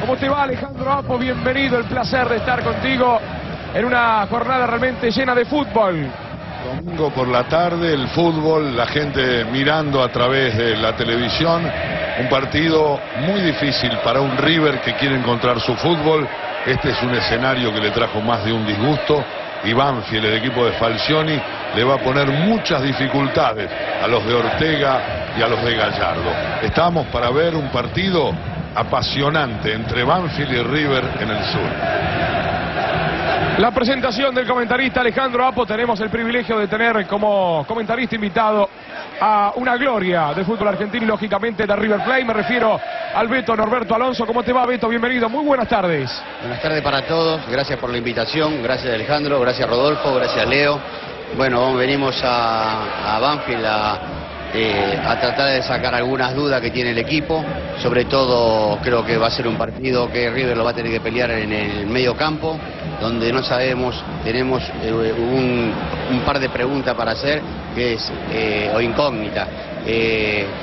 ¿Cómo te va Alejandro Apo? Bienvenido, el placer de estar contigo en una jornada realmente llena de fútbol. Domingo por la tarde, el fútbol, la gente mirando a través de la televisión, un partido muy difícil para un River que quiere encontrar su fútbol. Este es un escenario que le trajo más de un disgusto y Banfield, el equipo de Falcioni, le va a poner muchas dificultades a los de Ortega y a los de Gallardo. Estamos para ver un partido apasionante entre Banfield y River en el sur. La presentación del comentarista Alejandro Apo, tenemos el privilegio de tener como comentarista invitado a una gloria del fútbol argentino y lógicamente de River Plate. Me refiero al Beto Norberto Alonso. ¿Cómo te va Beto? Bienvenido. Muy buenas tardes. Buenas tardes para todos. Gracias por la invitación. Gracias Alejandro. Gracias Rodolfo. Gracias Leo. Bueno, venimos a, a Banfield a, eh, a tratar de sacar algunas dudas que tiene el equipo. Sobre todo creo que va a ser un partido que River lo va a tener que pelear en el medio campo donde no sabemos, tenemos eh, un, par de preguntas para hacer, que es, eh, o incógnita.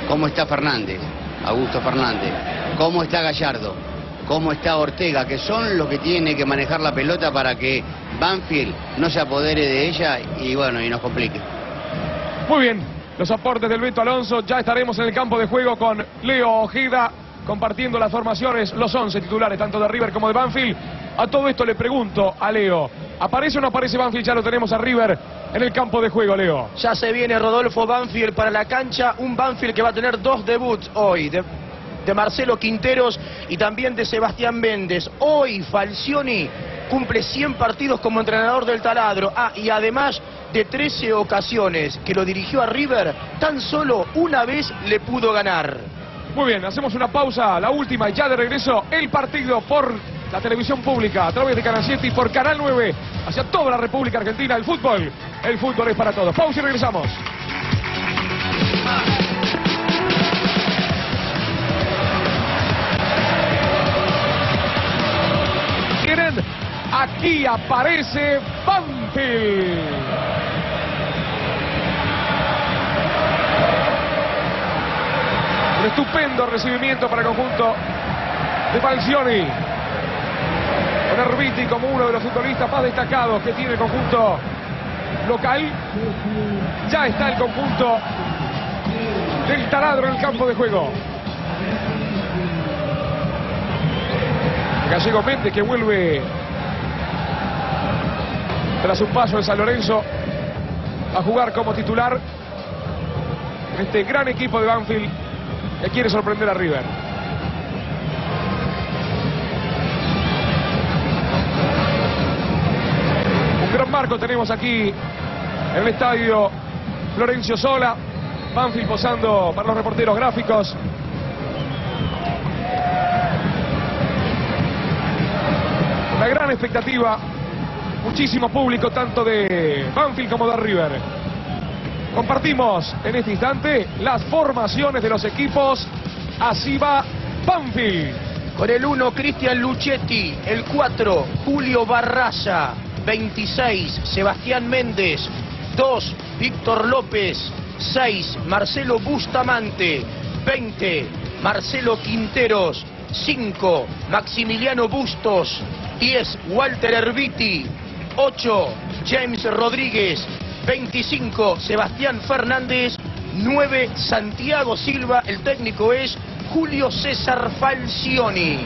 ¿Cómo está Fernández? Augusto Fernández. ¿Cómo está Gallardo? ¿Cómo está Ortega? Que son los que tienen que manejar la pelota para que Banfield no se apodere de ella y bueno, y nos complique. Muy bien, los aportes del Beto Alonso, ya estaremos en el campo de juego con Leo Ojeda compartiendo las formaciones, los 11 titulares, tanto de River como de Banfield. A todo esto le pregunto a Leo, ¿aparece o no aparece Banfield? Ya lo tenemos a River en el campo de juego, Leo. Ya se viene Rodolfo Banfield para la cancha, un Banfield que va a tener dos debuts hoy, de, Marcelo Quinteros y también de Sebastián Méndez. Hoy Falcioni cumple 100 partidos como entrenador del taladro. Ah, y además de 13 ocasiones que lo dirigió a River, tan solo una vez le pudo ganar. Muy bien, hacemos una pausa, la última y ya de regreso el partido por la televisión pública a través de Canal 7 y por Canal 9 hacia toda la República Argentina. El fútbol, el fútbol es para todos. Pausa y regresamos. Aquí aparece Banfield. Un estupendo recibimiento para el conjunto de Falcioni. Con Herbiti como uno de los futbolistas más destacados que tiene el conjunto local. Ya está el conjunto del taladro en el campo de juego. Gallego Méndez que vuelve tras un paso de San Lorenzo a jugar como titular en este gran equipo de Banfield que quiere sorprender a River. Un gran marco tenemos aquí en el estadio Florencio Sola. Banfield posando para los reporteros gráficos. Una gran expectativa. Muchísimo público tanto de Banfield como de River. Compartimos en este instante las formaciones de los equipos. Así va Banfield. Con el 1, Cristian Luchetti. El 4, Julio Barraza. 26, Sebastián Méndez. 2, Víctor López. 6, Marcelo Bustamante. 20, Marcelo Quinteros. 5, Maximiliano Bustos. 10, Walter Herbiti. 8, James Rodríguez. 25, Sebastián Fernández. 9, Santiago Silva. El técnico es Julio César Falcioni.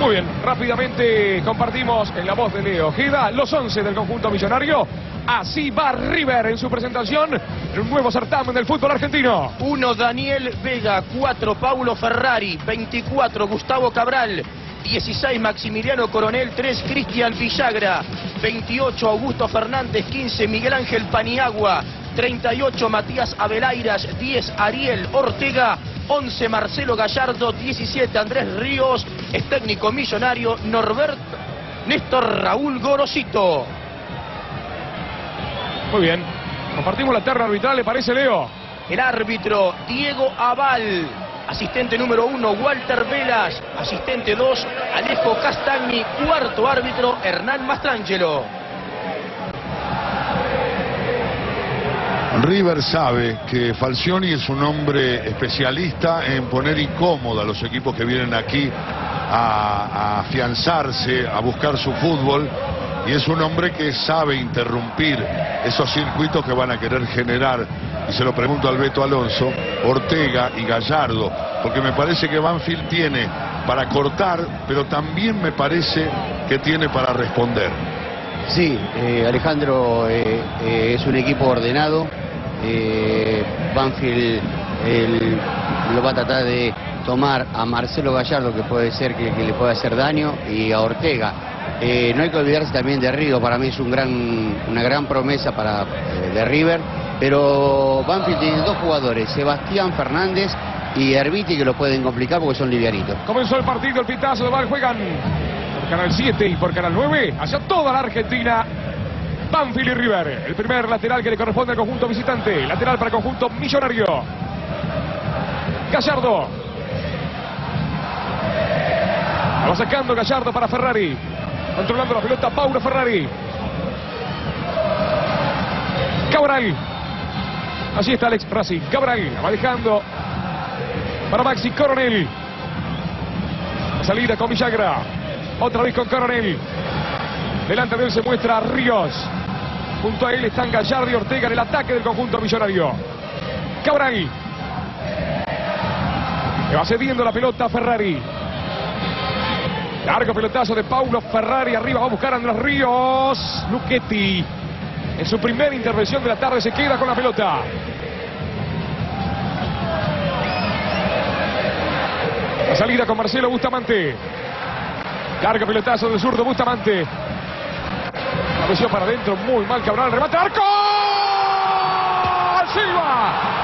Muy bien, rápidamente compartimos en la voz de Leo Ojeda los 11 del conjunto millonario. Así va River en su presentación en un nuevo certamen del fútbol argentino. 1, Daniel Vega. 4, Paulo Ferrari. 24, Gustavo Cabral. 16 Maximiliano Coronel, 3 Cristian Villagra, 28 Augusto Fernández, 15 Miguel Ángel Paniagua, 38 Matías Abelairas, 10 Ariel Ortega, 11 Marcelo Gallardo, 17 Andrés Ríos, es técnico millonario Norbert Néstor Raúl Gorosito. Muy bien, compartimos la terna arbitral, ¿le parece Leo? El árbitro Diego Aval. Asistente número uno, Walter Velas. Asistente dos, Alejo Castagni. Cuarto árbitro, Hernán Mastrangelo. River sabe que Falcioni es un hombre especialista en poner incómoda a los equipos que vienen aquí a, a afianzarse, a buscar su fútbol. Y es un hombre que sabe interrumpir esos circuitos que van a querer generar. Y se lo pregunto al Beto Alonso, Ortega y Gallardo. Porque me parece que Banfield tiene para cortar, pero también me parece que tiene para responder. Sí, eh, Alejandro eh, eh, es un equipo ordenado. Banfield el- lo va a tratar de tomar a Marcelo Gallardo, que puede ser que, que le pueda hacer daño, y a Ortega. Eh, no hay que olvidarse también de Río, para mí es una gran promesa para, eh, River. Pero Banfield tiene dos jugadores, Sebastián Fernández y Herbiti, que lo pueden complicar porque son livianitos. Comenzó el partido, el pitazo de Val juegan por Canal 7 y por Canal 9 hacia toda la Argentina. Banfield y River. El primer lateral que le corresponde al conjunto visitante. Lateral para el conjunto millonario. Gallardo. Va sacando Gallardo para Ferrari. Controlando la pelota Paulo Ferrari. Cabral. Allí está Alex Racing. Cabral va dejando para Maxi Coronel. Salida con Villagra. Otra vez con Coronel. Delante de él se muestra Ríos. Junto a él están Gallardo y Ortega en el ataque del conjunto millonario. Cabral. Le va cediendo la pelota a Ferrari. Largo pelotazo de Paulo Ferrari. Arriba va a buscar a Andrés Ríos. Luchetti. En su primera intervención de la tarde se queda con la pelota. La salida con Marcelo Bustamante. Largo pelotazo del zurdo Bustamante. La presión para adentro, muy mal Cabral. Remate arco. Silva.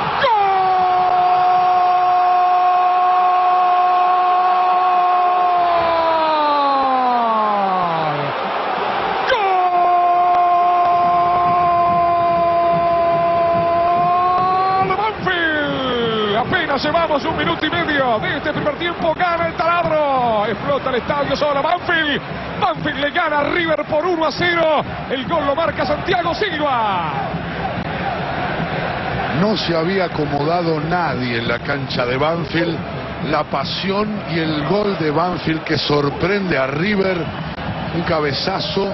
Un minuto y medio de este primer tiempo. Gana el taladro. Explota el estadio solo Banfield. Banfield le gana a River por 1 a 0. El gol lo marca Santiago Silva. No se había acomodado nadie en la cancha de Banfield. La pasión y el gol de Banfield que sorprende a River. Un cabezazo.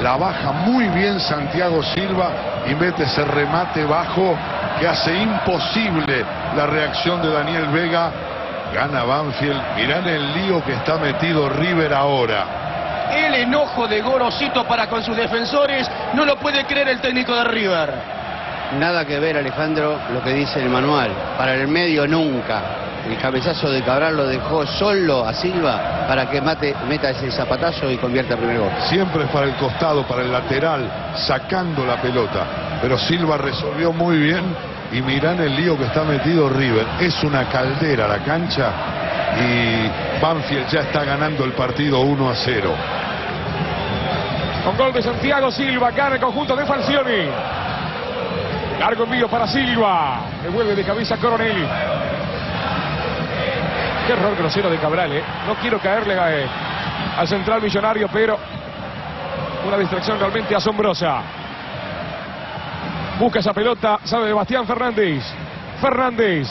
La baja muy bien Santiago Silva y mete ese remate bajo que hace imposible la reacción de Daniel Vega. Gana Banfield. Mirá el lío que está metido River ahora. El enojo de Gorosito para con sus defensores no lo puede creer el técnico de River. Nada que ver, Alejandro, lo que dice el manual. Para el medio nunca. El cabezazo de Cabral lo dejó solo a Silva para que mate, meta ese zapatazo y convierta el primer gol. Siempre para el costado, para el lateral, sacando la pelota. Pero Silva resolvió muy bien y mirá en el lío que está metido River. Es una caldera la cancha y Banfield ya está ganando el partido 1 a 0. Con gol de Santiago Silva, gana el conjunto de Falcioni. Largo envío para Silva. Devuelve de cabeza Coronel. Qué error grosero de Cabral, ¿eh? No quiero caerle eh, al central millonario, pero una distracción realmente asombrosa. Busca esa pelota, sabe Sebastián Fernández. Fernández.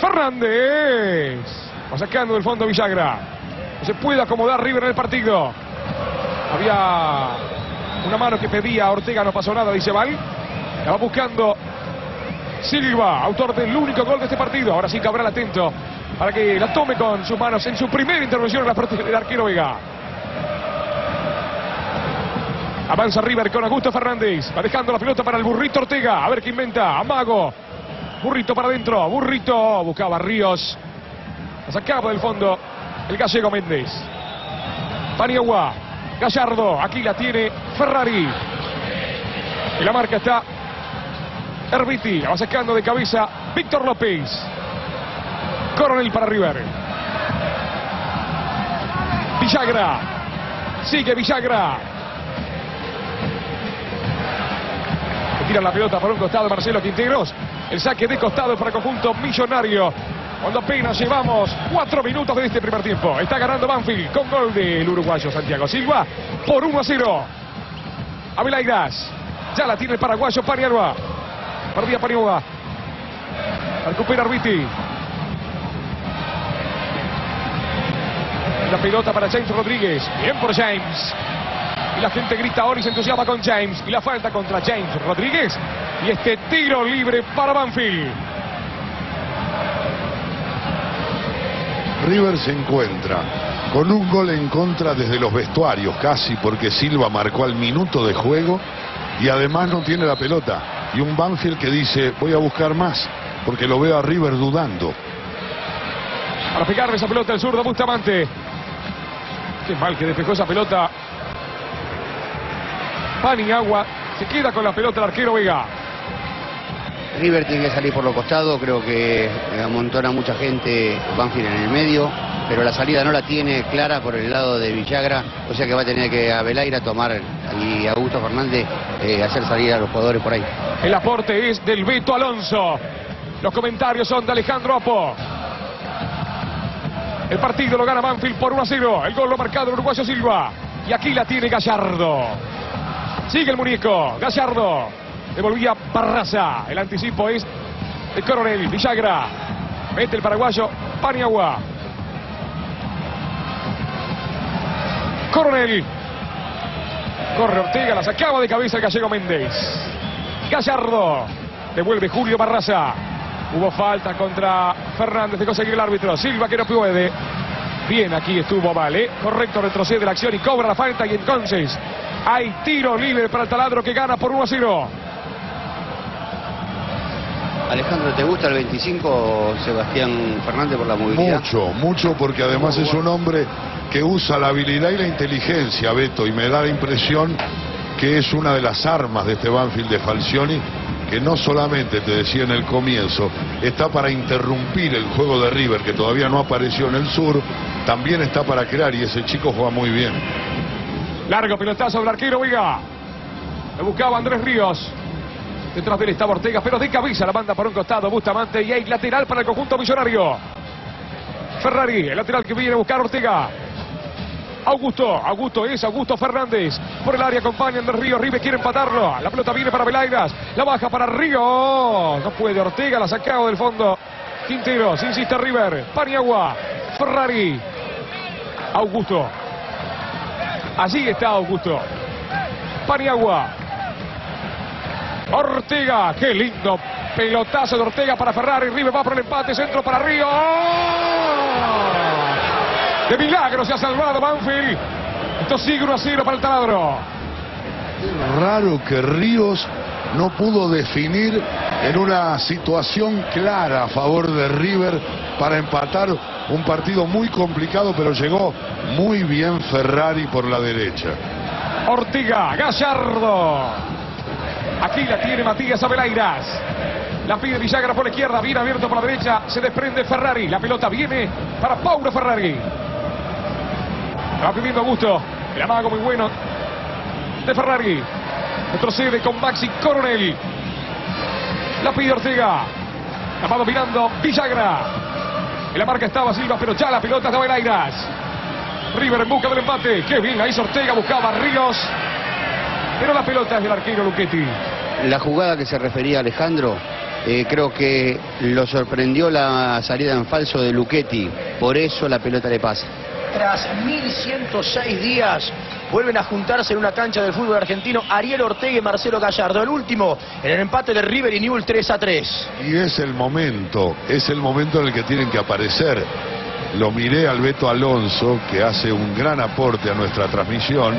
Fernández. Va sacando del fondo Villagra. No se puede acomodar River en el partido. Había una mano que pedía a Ortega, no pasó nada, dice Val. La va buscando Silva, autor del único gol de este partido. Ahora sí Cabral atento para que la tome con sus manos en su primera intervención en la parte del arquero Vega. Avanza River con Augusto Fernández. Va dejando la pelota para el burrito Ortega. A ver qué inventa. Amago. Burrito para adentro. Burrito. Buscaba Ríos. La sacaba del fondo el gallego Méndez. Paniagua. Gallardo. Aquí la tiene Ferrari. Y la marca está Herbiti. La va sacando de cabeza Víctor López. Coronel para River. Villagra. Sigue Villagra. Tira la pelota por un costado Marcelo Quinteros. El saque de costado para conjunto millonario. Cuando apenas llevamos cuatro minutos de este primer tiempo. Está ganando Banfield con gol del uruguayo Santiago Silva por 1 a 0. Avelairas. Ya la tiene el paraguayo Paniagua. Perdía Paniuga. Recupera Arbiti. La pelota para James Rodríguez. Bien por James. Y la gente grita ahora y se entusiasma con James. Y la falta contra James Rodríguez. Y este tiro libre para Banfield. River se encuentra con un gol en contra desde los vestuarios casi porque Silva marcó al minuto de juego y además no tiene la pelota. Y un Banfield que dice voy a buscar más porque lo veo a River dudando. Para pegarle esa pelota el zurdo Bustamante. Qué mal que despejó esa pelota. Paniagua se queda con la pelota el arquero Vega. River tiene que salir por los costados, creo que amontona mucha gente Banfield en el medio, pero la salida no la tiene clara por el lado de Villagra, o sea que va a tener que a Belaira tomar y Augusto Fernández eh, hacer salir a los jugadores por ahí. El aporte es del Beto Alonso. Los comentarios son de Alejandro Apo. El partido lo gana Banfield por 1 a 0. El gol lo marcado el uruguayo Silva. Y aquí la tiene Gallardo. Sigue el muñeco. Gallardo. Devolvía Barraza. El anticipo es de Coronel. Villagra. Mete el paraguayo Paniagua. Coronel. Corre Ortega. La sacaba de cabeza gallego Méndez. Gallardo. Devuelve Julio Barraza. Hubo falta contra Fernández de conseguir el árbitro. Silva que no puede. Bien, aquí estuvo Vale. Correcto, retrocede la acción y cobra la falta. Y entonces hay tiro libre para el taladro que gana por 1 a 0. Alejandro, ¿te gusta el 25 Sebastián Fernández por la movilidad? Mucho, mucho porque además es un hombre que usa la habilidad y la inteligencia, Beto, y me da la impresión que es una de las armas de este Banfield de Falcioni, que no solamente, te decía en el comienzo, está para interrumpir el juego de River, que todavía no apareció en el sur, también está para crear y ese chico juega muy bien. Largo pelotazo del arquero, oiga. Le buscaba Andrés Ríos. Detrás de él estaba Ortega, pero de cabeza la manda por un costado Bustamante y hay lateral para el conjunto millonario. Ferrari, el lateral que viene a buscar Ortega. Augusto, Augusto es Augusto Fernández. Por el área acompaña Andrés Ríos. River quiere empatarlo. La pelota viene para Velairas. La baja para Ríos. No puede Ortega, la sacado del fondo. Quinteros, insiste River. Paniagua, Ferrari. Augusto. Allí está Augusto. Paniagua. Ortega, qué lindo pelotazo de Ortega para Ferrari. River va por el empate, centro para Río. De milagro se ha salvado Banfield. Esto sigue 1 a 0 para el taladro. Raro que Ríos no pudo definir en una situación clara a favor de River para empatar un partido muy complicado, pero llegó muy bien Ferrari por la derecha. Ortega, Gallardo. Aquí la tiene Matías Abelairas. La pide Villagra por la izquierda, bien abierto por la derecha. Se desprende Ferrari. La pelota viene para Paulo Ferrari. Va pidiendo Augusto. El amago muy bueno de Ferrari. Retrocede con Maxi Coronel. La pide Ortega. Tapado mirando Villagra. En la marca estaba Silva, pero ya la pelota de Abelairas. River en busca del empate. Qué bien hizo Ortega, buscaba Ríos. Pero la pelota es del arquero Luchetti. La jugada que se refería Alejandro, eh, creo que lo sorprendió la salida en falso de Luchetti. Por eso la pelota le pasa. Tras 1106 días, vuelven a juntarse en una cancha del fútbol argentino Ariel Ortega y Marcelo Gallardo. El último en el empate de River y Newell 3 a 3. Y es el momento, es el momento en el que tienen que aparecer. Lo miré al Beto Alonso, que hace un gran aporte a nuestra transmisión.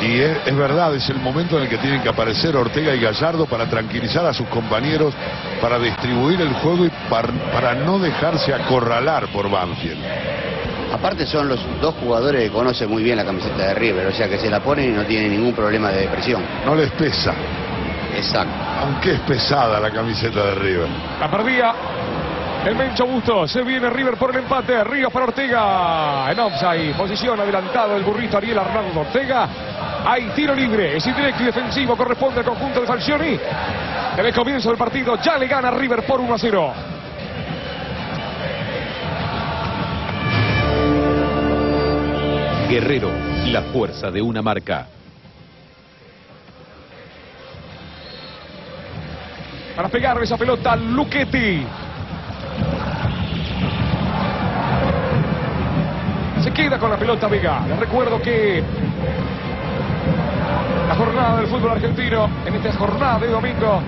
Y es, verdad, es el momento en el que tienen que aparecer Ortega y Gallardo para tranquilizar a sus compañeros, para distribuir el juego y para no dejarse acorralar por Banfield. Aparte son los dos jugadores que conocen muy bien la camiseta de River, o sea que se la ponen y no tienen ningún problema de presión. No les pesa. Exacto. Aunque es pesada la camiseta de River. La perdía el Mencho Busto. Se viene River por el empate. Ríos para Ortega. En offside. Posición adelantado el burrito Ariel Arnaldo Ortega. Hay tiro libre. Es indirecto y defensivo. Corresponde al conjunto de Falcioni. En el comienzo del partido ya le gana River por 1 a 0. Guerrero, la fuerza de una marca. para pegarle esa pelota Luchetti. Se queda con la pelota Vega. Les recuerdo que la jornada del fútbol argentino en esta jornada de domingo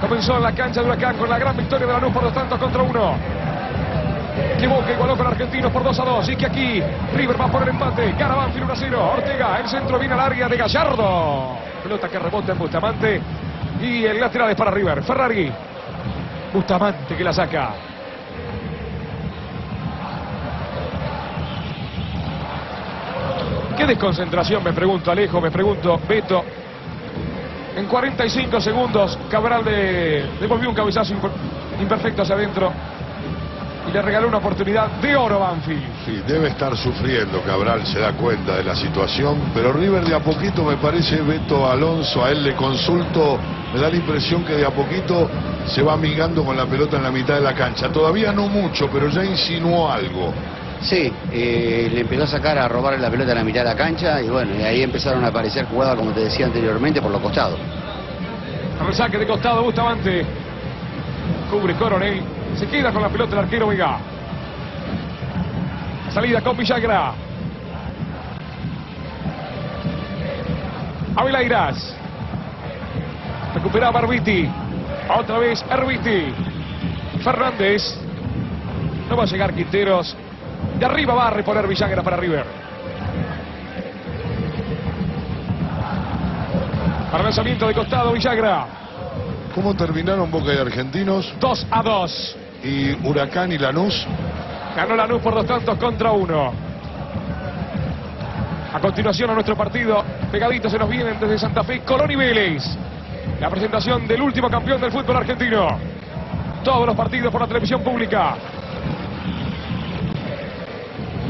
comenzó en la cancha de Huracán con la gran victoria de la Lanús por dos tantos contra uno. Que Boca igualó con Argentinos por 2 a 2. Y que aquí River va a poner empate. Gana Banfield 1 a 0. Ortega, el centro viene al área de Gallardo. Pelota que rebota en Bustamante. Y el lateral es para River. Ferrari. Bustamante que la saca. Qué desconcentración, me pregunto Alejo, me pregunto Beto. En 45 segundos, Cabral le devolvió un cabezazo imper- imperfecto hacia adentro y le regaló una oportunidad de oro a Banfield. Sí, debe estar sufriendo, Cabral se da cuenta de la situación, pero River de a poquito me parece, Beto Alonso, a él le consulto, me da la impresión que de a poquito se va amigando con la pelota en la mitad de la cancha. Todavía no mucho, pero ya insinuó algo. Sí, eh, le empezó a sacar a robar la pelota en la mitad de la cancha y bueno, y ahí empezaron a aparecer jugadas, como te decía anteriormente, por los costados. Al saque de costado Bustamante. Cubre Coronel. Se queda con la pelota el arquero Vega. Salida con Villagra. Avelairas. Recuperaba Arbiti. Otra vez Arbiti. Fernández. No va a llegar Quinteros. De arriba va a reponer Villagra para River. Para lanzamiento de costado Villagra. ¿Cómo terminaron Boca y Argentinos? 2 a 2. Y Huracán y Lanús. Ganó Lanús por dos tantos contra uno. A continuación a nuestro partido, pegaditos se nos vienen desde Santa Fe, Colón y Vélez. La presentación del último campeón del fútbol argentino. Todos los partidos por la televisión pública.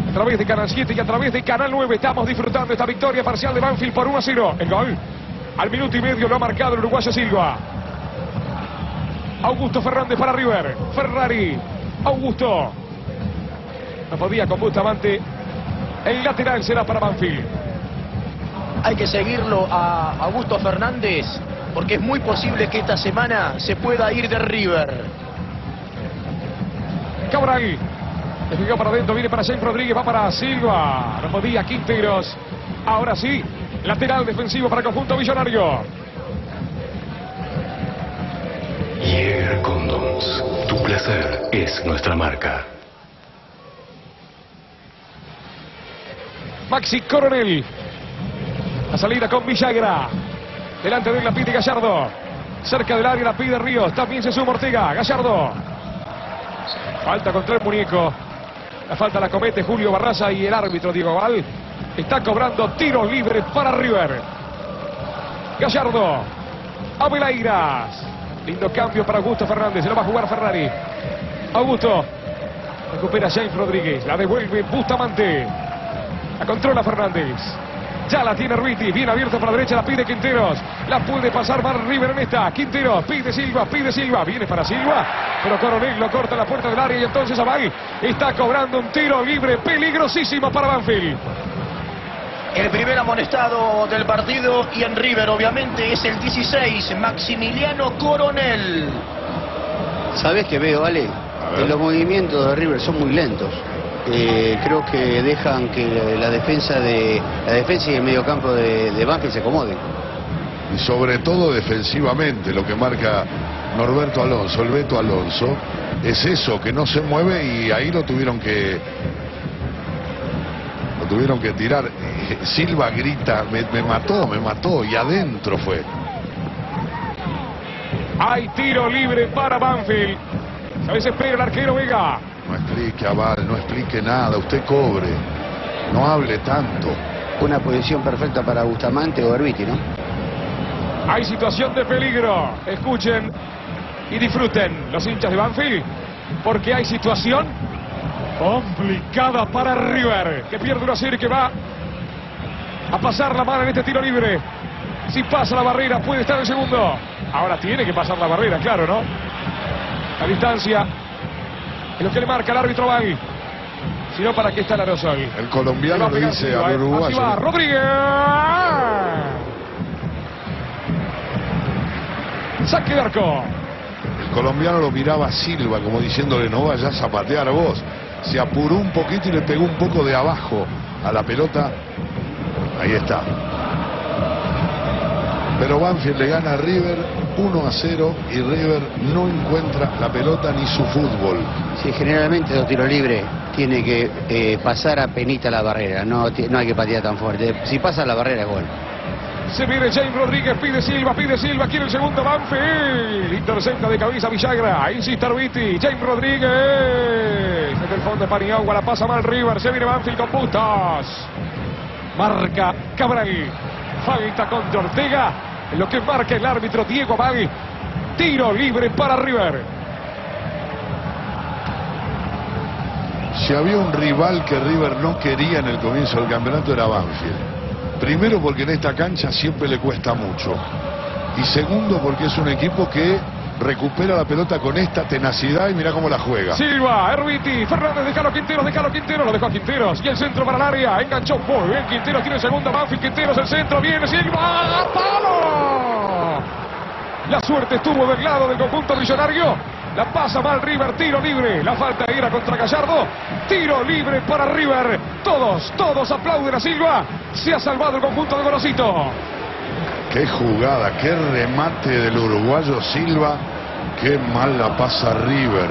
A través de Canal 7 y a través de Canal 9 estamos disfrutando esta victoria parcial de Banfield por 1 a 0. El gol al minuto y medio lo ha marcado el uruguayo Silva. Augusto Fernández para River. Ferrari. Augusto. No podía con Bustamante. El lateral será para Banfield. Hay que seguirlo a Augusto Fernández porque es muy posible que esta semana se pueda ir de River. Cabral. Despegó para adentro, viene para James Rodríguez, va para Silva. No podía Quinteros. Ahora sí, lateral defensivo para el conjunto millonario. Jäger Condoms. Tu placer es nuestra marca. Maxi Coronel. La salida con Villagra. Delante de la pide Gallardo. Cerca del área la pide Ríos. También se suma Ortega. Gallardo. Falta contra el muñeco. La falta la comete Julio Barraza y el árbitro Diego Val. Está cobrando tiro libre para River. Gallardo. Abeleiras. Lindo cambio para Augusto Fernández. Se lo va a jugar Ferrari. Augusto. Recupera James Rodríguez. La devuelve Bustamante. La controla Fernández. Ya la tiene Ruiti. Bien abierto para la derecha. La pide Quinteros. La puede pasar más River en esta. Quinteros. Pide Silva. Pide Silva. Viene para Silva. Pero Coronel lo corta en la puerta del área. Y entonces Abay está cobrando un tiro libre peligrosísimo para Banfield. El primer amonestado del partido y en River obviamente es el 16, Maximiliano Coronel. ¿Sabes qué veo, Ale? Los movimientos de River son muy lentos. Eh, creo que dejan que la defensa de la defensa y el mediocampo de, de Banfield se acomoden. Y sobre todo defensivamente, lo que marca Norberto Alonso, el Beto Alonso, es eso, que no se mueve y ahí lo tuvieron que lo tuvieron que tirar. Eh, Silva grita, me, me mató, me mató, y adentro fue. Hay tiro libre para Banfield. Se desespera el arquero Vega. No explique, Aval, no explique nada, usted cobre. No hable tanto. Una posición perfecta para Bustamante o Herbiti, ¿no? Hay situación de peligro. Escuchen y disfruten los hinchas de Banfield. Porque hay situación complicada para River. Que pierde una serie que va a pasar la mano en este tiro libre. Si pasa la barrera puede estar el segundo. Ahora tiene que pasar la barrera, claro, ¿no? La distancia es lo que le marca el árbitro Bagui. Si no, ¿para qué está el aerosol? El colombiano a le dice al ¿eh? Así uruguayo. va, Rodríguez. Saque de arco. colombiano lo miraba a Silva como diciéndole no vayas a patear vos. Se apuró un poquito y le pegó un poco de abajo a la pelota. Ahí está. Pero Banfield le gana a River 1 a 0 y River no encuentra la pelota ni su fútbol. Sí, generalmente los tiros libres tiene que eh, pasar a penita la barrera, no, no hay que patear tan fuerte. Si pasa la barrera es gol. Se viene James Rodríguez, pide Silva, pide Silva, quiere el segundo Banfield. Intercepta de cabeza Villagra, insiste Arbiti, James Rodríguez. Desde el fondo de Paniagua, la pasa mal River, se viene Banfield con Bustos. Marca Cabral, falta contra Ortega. Lo que marca el árbitro Diego Magui. Tiro libre para River. Si había un rival que River no quería en el comienzo del campeonato era Banfield. Primero porque en esta cancha siempre le cuesta mucho. Y segundo porque es un equipo que recupera la pelota con esta tenacidad y mira cómo la juega. Silva, Herbiti, Fernández, dejalo Quinteros, dejalo Quinteros, lo dejó a Quinteros. Y el centro para el área, enganchó muy bien. Quinteros tiene segunda, Banfield, Quinteros, el centro, viene Silva, ¡palo! La suerte estuvo del lado del conjunto millonario. La pasa mal River, tiro libre. La falta era contra Gallardo. Tiro libre para River. Todos, todos aplauden a Silva. Se ha salvado el conjunto de Gorosito. Qué jugada, qué remate del uruguayo Silva. Qué mal la pasa River.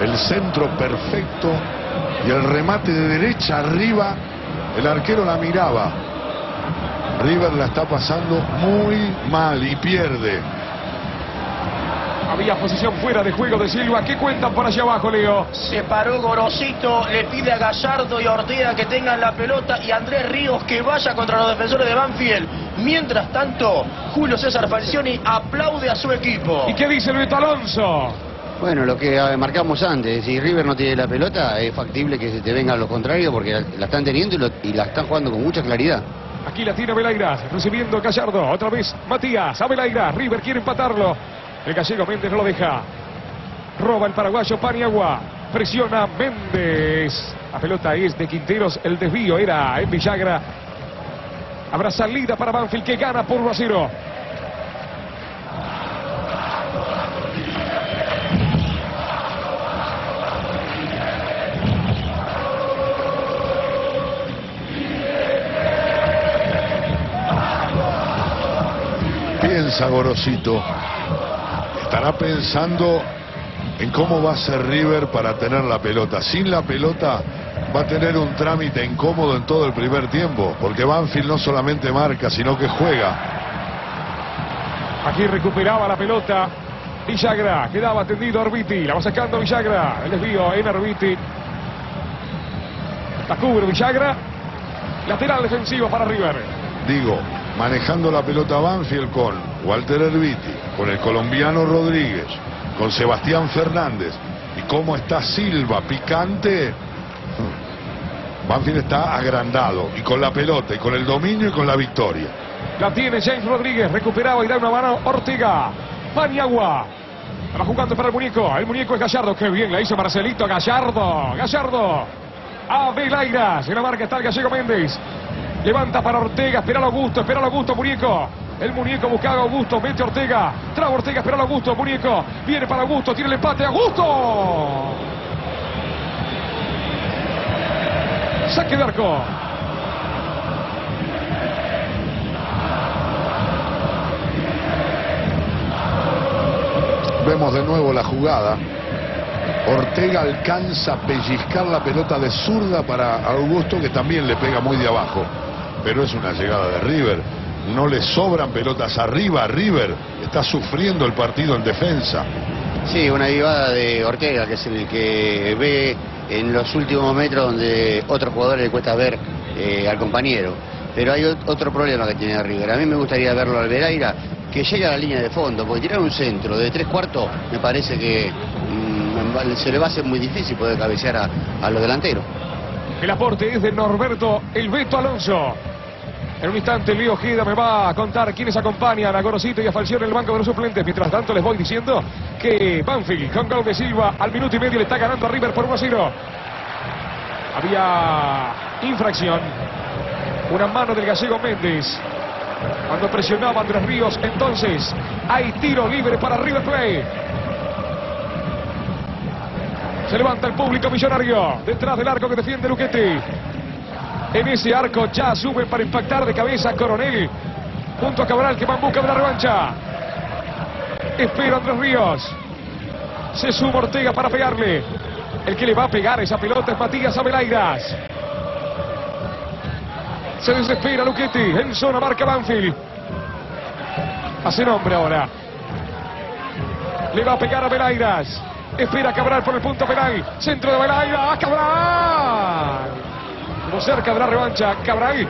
El centro perfecto y el remate de derecha arriba. El arquero la miraba. River la está pasando muy mal y pierde. Había posición fuera de juego de Silva. ¿Qué cuentan por allá abajo, Leo? Se paró Gorosito, le pide a Gallardo y a Ortega que tengan la pelota y a Andrés Ríos que vaya contra los defensores de Banfield. Mientras tanto, Julio César Falcioni aplaude a su equipo. ¿Y qué dice Beto Alonso? Bueno, lo que eh, marcamos antes, si River no tiene la pelota, es factible que se te vengan los contrarios porque la, están teniendo y, lo- y la están jugando con mucha claridad. Aquí la tiene Velairas, recibiendo Gallardo. Otra vez Matías a Velairas. River quiere empatarlo. El gallego Méndez no lo deja. Roba el paraguayo Paniagua. Presiona Méndez. La pelota es de Quinteros. El desvío era en Villagra. Habrá salida para Banfield que gana por 1 a 0. Piensa Gorosito. Estará pensando en cómo va a ser River para tener la pelota. Sin la pelota va a tener un trámite incómodo en todo el primer tiempo, porque Banfield no solamente marca, sino que juega. Aquí recuperaba la pelota. Villagra, quedaba atendido Arbiti. La va sacando Villagra. El desvío en Arbiti. La cubre Villagra. Lateral defensivo para River. Digo, manejando la pelota Banfield con Walter Erviti, con el colombiano Rodríguez, con Sebastián Fernández. ¿Y cómo está Silva? Picante. Banfield está agrandado y con la pelota y con el dominio y con la victoria. La tiene James Rodríguez. Recuperaba y da una mano Ortega. Paniagua. Va jugando para el muñeco. El muñeco es Gallardo. Qué bien la hizo Marcelito. Gallardo. Gallardo. A Velairas. En la marca está el gallego Méndez. Levanta para Ortega. Espera Augusto. Espera Augusto. Muñeco. El muñeco buscaba a Augusto. Mete a Ortega. Traba Ortega. Espera Augusto. Muñeco. Viene para Augusto. Tiene el empate. Augusto. Saque de arco. Vemos de nuevo la jugada. Ortega alcanza a pellizcar la pelota de zurda para Augusto, que también le pega muy de abajo. Pero es una llegada de River. No le sobran pelotas arriba. River está sufriendo el partido en defensa. Sí, una vivada de Ortega, que es el que ve en los últimos metros donde otros jugadores le cuesta ver eh, al compañero. Pero hay ot- otro problema que tiene River. A mí me gustaría verlo al Vereira, que llegue a la línea de fondo, porque tirar un centro de tres cuartos me parece que mm, se le va a hacer muy difícil poder cabecear a, a los delanteros. El aporte es de Norberto El Beto Alonso. En un instante, Leo Ojeda me va a contar quiénes acompañan a Gorosito y a Falcione en el banco de los suplentes. Mientras tanto, les voy diciendo que Banfield, con gol de Silva, al minuto y medio le está ganando a River por 1 a 0. Había infracción. Una mano del gallego Méndez. Cuando presionaba Andrés Ríos, entonces hay tiro libre para River Plate. Se levanta el público millonario. Detrás del arco que defiende Luchetti. En ese arco ya suben para impactar de cabeza Coronel. Junto a Cabral que va en busca de la revancha. Espera Andrés Ríos. Se suma Ortega para pegarle. El que le va a pegar esa pelota es Matías Abelairas. Se desespera Luchetti. En zona marca Banfield. Hace nombre ahora. Le va a pegar a Belairas. Espera Cabral por el punto penal. Centro de Belairas. ¡Cabral! Como cerca de la revancha, Cabral.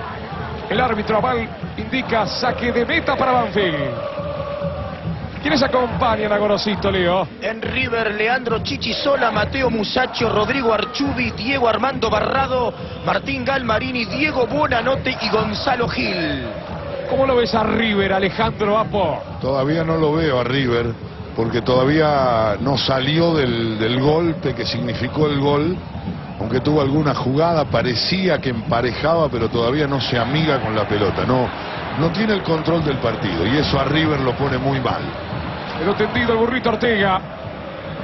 El árbitro Aval indica saque de meta para Banfield. ¿Quiénes acompañan a Gorosito, Leo? En River, Leandro Chichisola, Mateo Musacho, Rodrigo Archubi, Diego Armando Barrado, Martín Galmarini, Diego Buonanote y Gonzalo Gil. ¿Cómo lo ves a River, Alejandro Apo? Todavía no lo veo a River, porque todavía no salió del, del golpe que significó el gol. Aunque tuvo alguna jugada, parecía que emparejaba, pero todavía no se amiga con la pelota. No, no tiene el control del partido y eso a River lo pone muy mal. Pero tendido el burrito Ortega.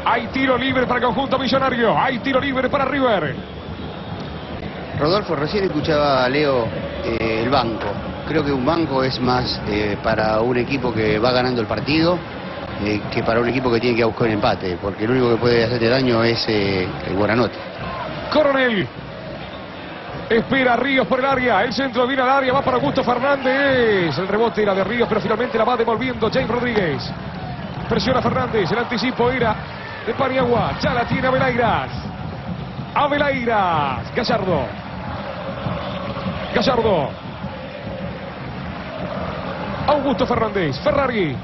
Hay tiro libre para el conjunto millonario. Hay tiro libre para River. Rodolfo, recién escuchaba a Leo eh, el banco. Creo que un banco es más eh, para un equipo que va ganando el partido eh, que para un equipo que tiene que buscar un empate, porque el único que puede hacerte daño es eh, el Guaranote. Coronel. Espera Ríos por el área. El centro viene al área. Va para Augusto Fernández. El rebote era de Ríos, pero finalmente la va devolviendo James Rodríguez. Presiona Fernández. El anticipo era de Paniagua. Ya la tiene Abelairas. Abelairas. Gallardo. Gallardo. Augusto Fernández. Ferrari.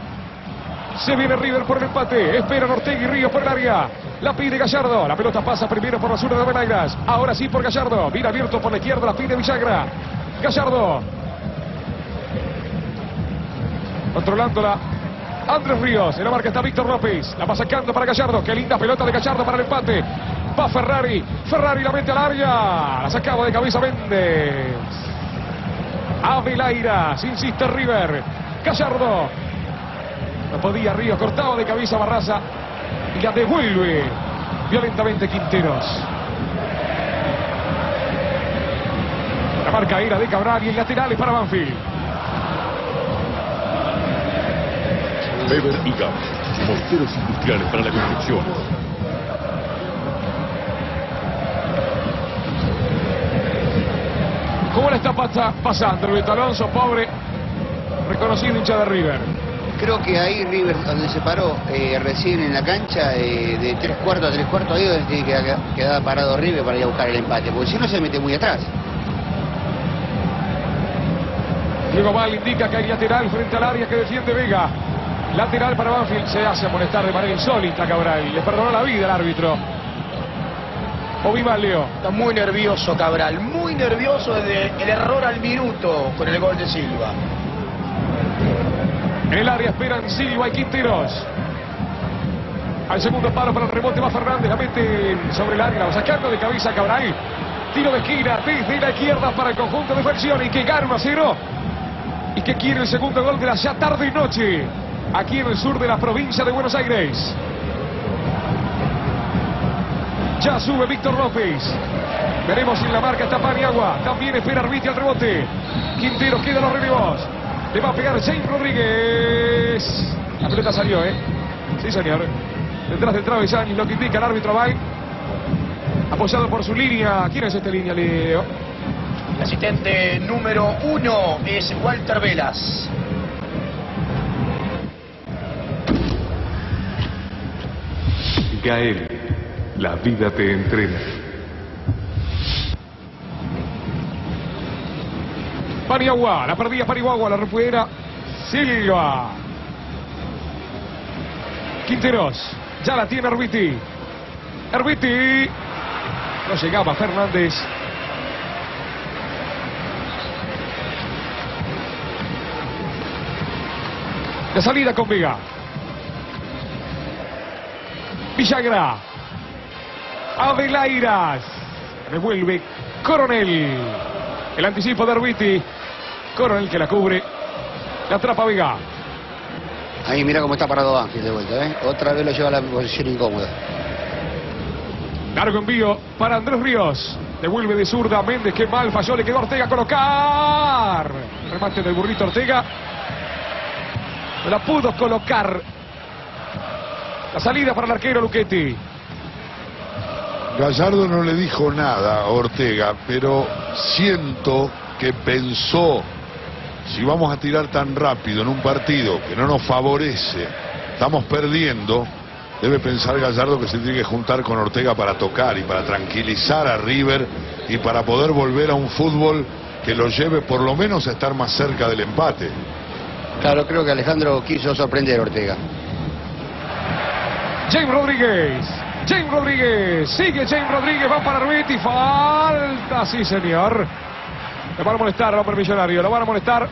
Se viene River por el empate. Esperan Ortega y Ríos por el área. La pide Gallardo. La pelota pasa primero por la zona de Benagras. Ahora sí por Gallardo. Viene abierto por la izquierda. La pide Villagra. Gallardo. Controlándola. Andrés Ríos. En la marca está Víctor López. La va sacando para Gallardo. Qué linda pelota de Gallardo para el empate. Va Ferrari. Ferrari la mete al área. La sacaba de cabeza Méndez. Avelairas. Insiste River. Gallardo. No podía Ríos. Cortaba de cabeza Barraza. Y la devuelve violentamente Quinteros. La marca era de Cabral y el lateral es para Banfield. Weber y Gap, morteros industriales para la construcción. ¿Cómo le está pasa- pasando Beto Alonso, pobre, reconocido hincha de River? Creo que ahí River, donde se paró eh, recién en la cancha, eh, de tres cuartos a tres cuartos, ahí donde tiene que quedar- quedar parado River para ir a buscar el empate, porque si no se mete muy atrás. Diego Val indica que hay lateral frente al área que defiende Vega. Lateral para Banfield. Se hace amonestar de manera insólita Cabral. Le perdonó la vida al árbitro. O viva Leo. Está muy nervioso Cabral, muy nervioso desde el error al minuto con el gol de Silva. El área esperan Silva y Quinteros. Al segundo palo para el rebote va Fernández. La mete sobre el área. Sacando de cabeza Cabral. Tiro de esquina desde la izquierda para el conjunto de Versioni que gana 1 a 0. Y que quiere el segundo gol de la ya tarde y noche. Aquí en el sur de la provincia de Buenos Aires. Ya sube Víctor López. Veremos si en la marca está Paniagua. También espera Arbiti al rebote. Quintero queda los relevos. Le va a pegar James Rodríguez. La pelota salió, ¿eh? Sí, señor. Detrás del travesaño, lo que indica el árbitro Val. Apoyado por su línea. ¿Quién es esta línea, Leo? El asistente número uno es Walter Velas. Gael, la vida te entrena. Paniagua, la perdía Paniagua, la recupera Silva. Quinteros, ya la tiene Arbiti. Arbiti. No llegaba Fernández. La salida con Vega. Villagra. Avelairas. Revuelve Coronel. El anticipo de Arbiti. Coronel que la cubre. La atrapa Vega. Ahí mira cómo está parado Banfield de vuelta, ¿eh? Otra vez lo lleva a la posición incómoda. Largo envío para Andrés Ríos. Devuelve de zurda Méndez, que mal falló, le quedó Ortega a colocar. Remate del burrito Ortega. No la pudo colocar. La salida para el arquero Luchetti. Gallardo no le dijo nada a Ortega, pero siento que pensó, si vamos a tirar tan rápido en un partido que no nos favorece, estamos perdiendo, debe pensar Gallardo que se tiene que juntar con Ortega para tocar y para tranquilizar a River y para poder volver a un fútbol que lo lleve por lo menos a estar más cerca del empate. Claro, creo que Alejandro quiso sorprender a Ortega. James Rodríguez. James Rodríguez. Sigue James Rodríguez. Va para Arbiti. Falta. Sí, señor. Le van a molestar al hombre millonario. Lo van a molestar.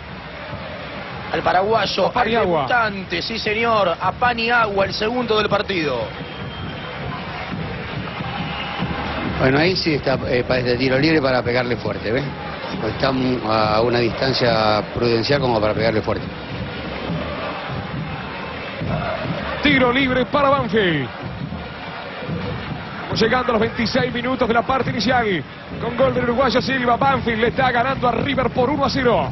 Al paraguayo, A al debutante, sí señor, a Paniagua, el segundo del partido. Bueno, ahí sí está eh, para este tiro libre para pegarle fuerte, ¿ves? Está a una distancia prudencial como para pegarle fuerte. Tiro libre para Banfield. Llegando a los 26 minutos de la parte inicial. Con gol del uruguayo Silva. Banfield le está ganando a River por 1 a 0.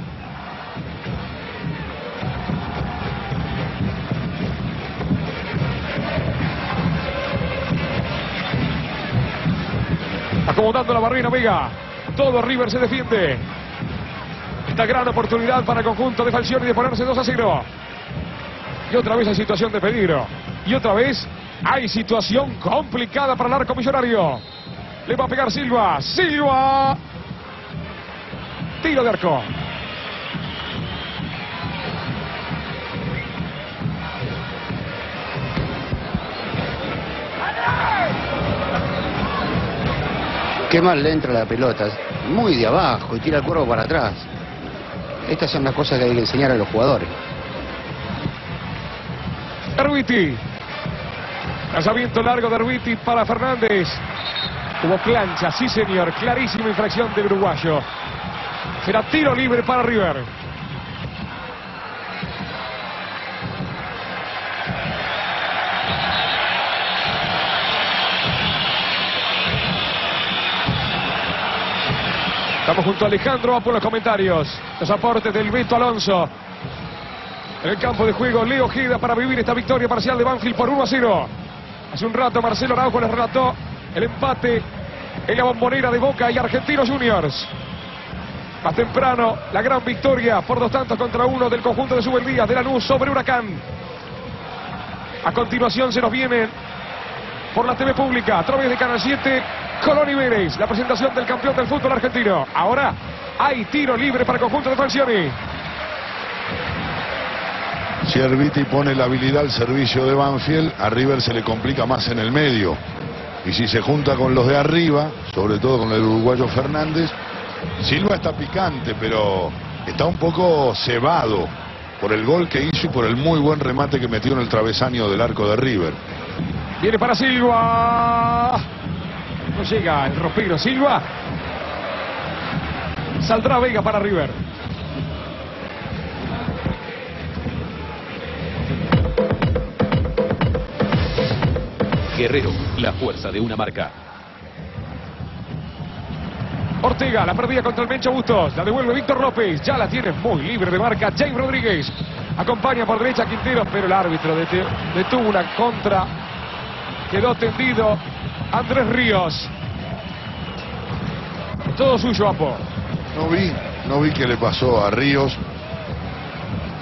Acomodando la barrera Vega. Todo River se defiende. Esta gran oportunidad para el conjunto de Falcioni de ponerse 2 a 0. Y otra vez hay situación de peligro. Y otra vez hay situación complicada para el arco millonario. Le va a pegar Silva. Silva. Tiro de arco. Qué mal le entra la pelota. Muy de abajo y tira el cuerpo para atrás. Estas son las cosas que hay que enseñar a los jugadores. Erwiti. Lanzamiento largo de Erwiti para Fernández. Hubo plancha, sí señor. Clarísima infracción del uruguayo. Será tiro libre para River. Estamos junto a Alejandro, por los comentarios. Los aportes del Beto Alonso. En el campo de juego, Leo Gida para vivir esta victoria parcial de Banfield por 1 a 0. Hace un rato Marcelo Araujo les relató el empate en la bombonera de Boca y Argentinos Juniors. Más temprano, la gran victoria por dos tantos contra uno del conjunto de Subeldías de Lanús sobre Huracán. A continuación se nos viene por la TV pública a través de Canal 7 Colón y Vélez, la presentación del campeón del fútbol argentino. Ahora hay tiro libre para el conjunto de Falcioni. Si Erviti pone la habilidad al servicio de Banfield, a River se le complica más en el medio. Y si se junta con los de arriba, sobre todo con el uruguayo Fernández, Silva está picante, pero está un poco cebado por el gol que hizo y por el muy buen remate que metió en el travesaño del arco de River. Viene para Silva. No llega el ropero Silva. Saldrá Vega para River. Guerrero, la fuerza de una marca. Ortega, la perdida contra el Mencho Bustos. La devuelve Víctor López. Ya la tiene muy libre de marca. James Rodríguez. Acompaña por derecha a Quinteros, pero el árbitro detuvo una contra. Quedó tendido Andrés Ríos. Todo suyo, Apo. No vi, no vi qué le pasó a Ríos.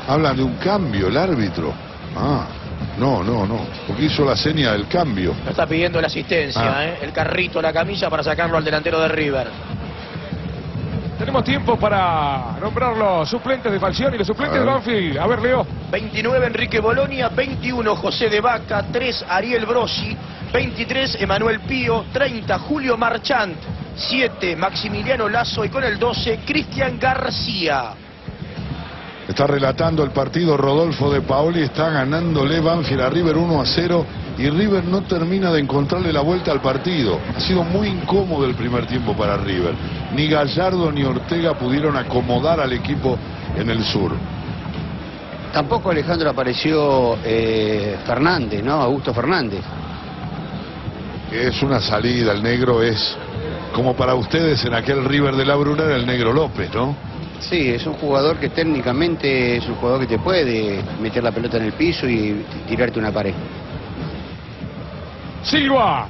Hablan de un cambio el árbitro. Ah, no, no, no. Porque hizo la seña del cambio. No está pidiendo la asistencia, Ah. ¿eh? el carrito, la camilla para sacarlo al delantero de River. Tenemos tiempo para nombrar los suplentes de Falcioni y los suplentes de. Banfield. A ver, Leo. 29 Enrique Bolonia, 21 José de Vaca, 3 Ariel Brosi, 23 Emanuel Pío, 30 Julio Marchant, 7 Maximiliano Lazo y con el 12 Cristian García. Está relatando el partido Rodolfo de Paoli, está ganándole Banfield a River 1 a 0 y River no termina de encontrarle la vuelta al partido. Ha sido muy incómodo el primer tiempo para River. Ni Gallardo ni Ortega pudieron acomodar al equipo en el sur. Tampoco Alejandro apareció eh, Fernández, ¿no? Augusto Fernández. es una salida, el negro es como para ustedes en aquel River de la Bruna era el negro López, ¿no? Sí, es un jugador que técnicamente es un jugador que te puede meter la pelota en el piso y tirarte una pared. Silva.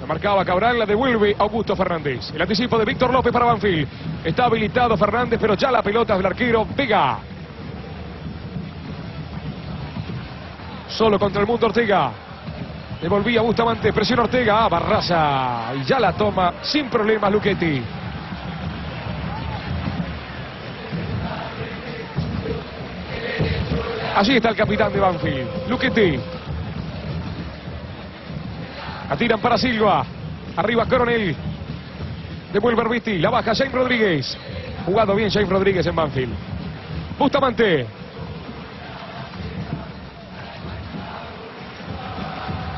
La marcaba Cabral, la devuelve Augusto Fernández. El anticipo de Víctor López para Banfield. Está habilitado Fernández, pero ya la pelota del arquero Vega. Solo contra el mundo Ortega. Devolvía Bustamante, presiona Ortega, a Barraza. Y ya la toma sin problemas Luchetti. Allí está el capitán de Banfield, Luchetti. Atiran para Silva. Arriba Coronel. Devuelve Arbiti. La baja James Rodríguez. Jugado bien James Rodríguez en Banfield. Bustamante.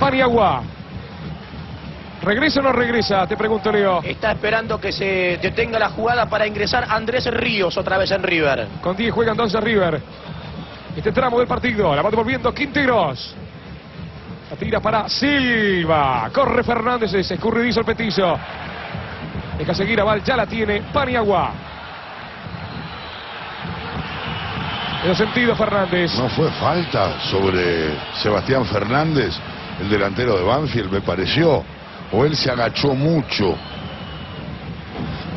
Paniagua. ¿Regresa o no regresa? Te pregunto, Leo. Está esperando que se detenga la jugada para ingresar Andrés Ríos otra vez en River. Con 10 juega entonces River. Este tramo del partido. La va devolviendo Quinteros. La tira para Silva. Corre Fernández. Es escurridizo el petizo. Deja seguir a Val. Ya la tiene Paniagua. En el sentido Fernández. No fue falta sobre Sebastián Fernández, el delantero de Banfield, me pareció. O él se agachó mucho.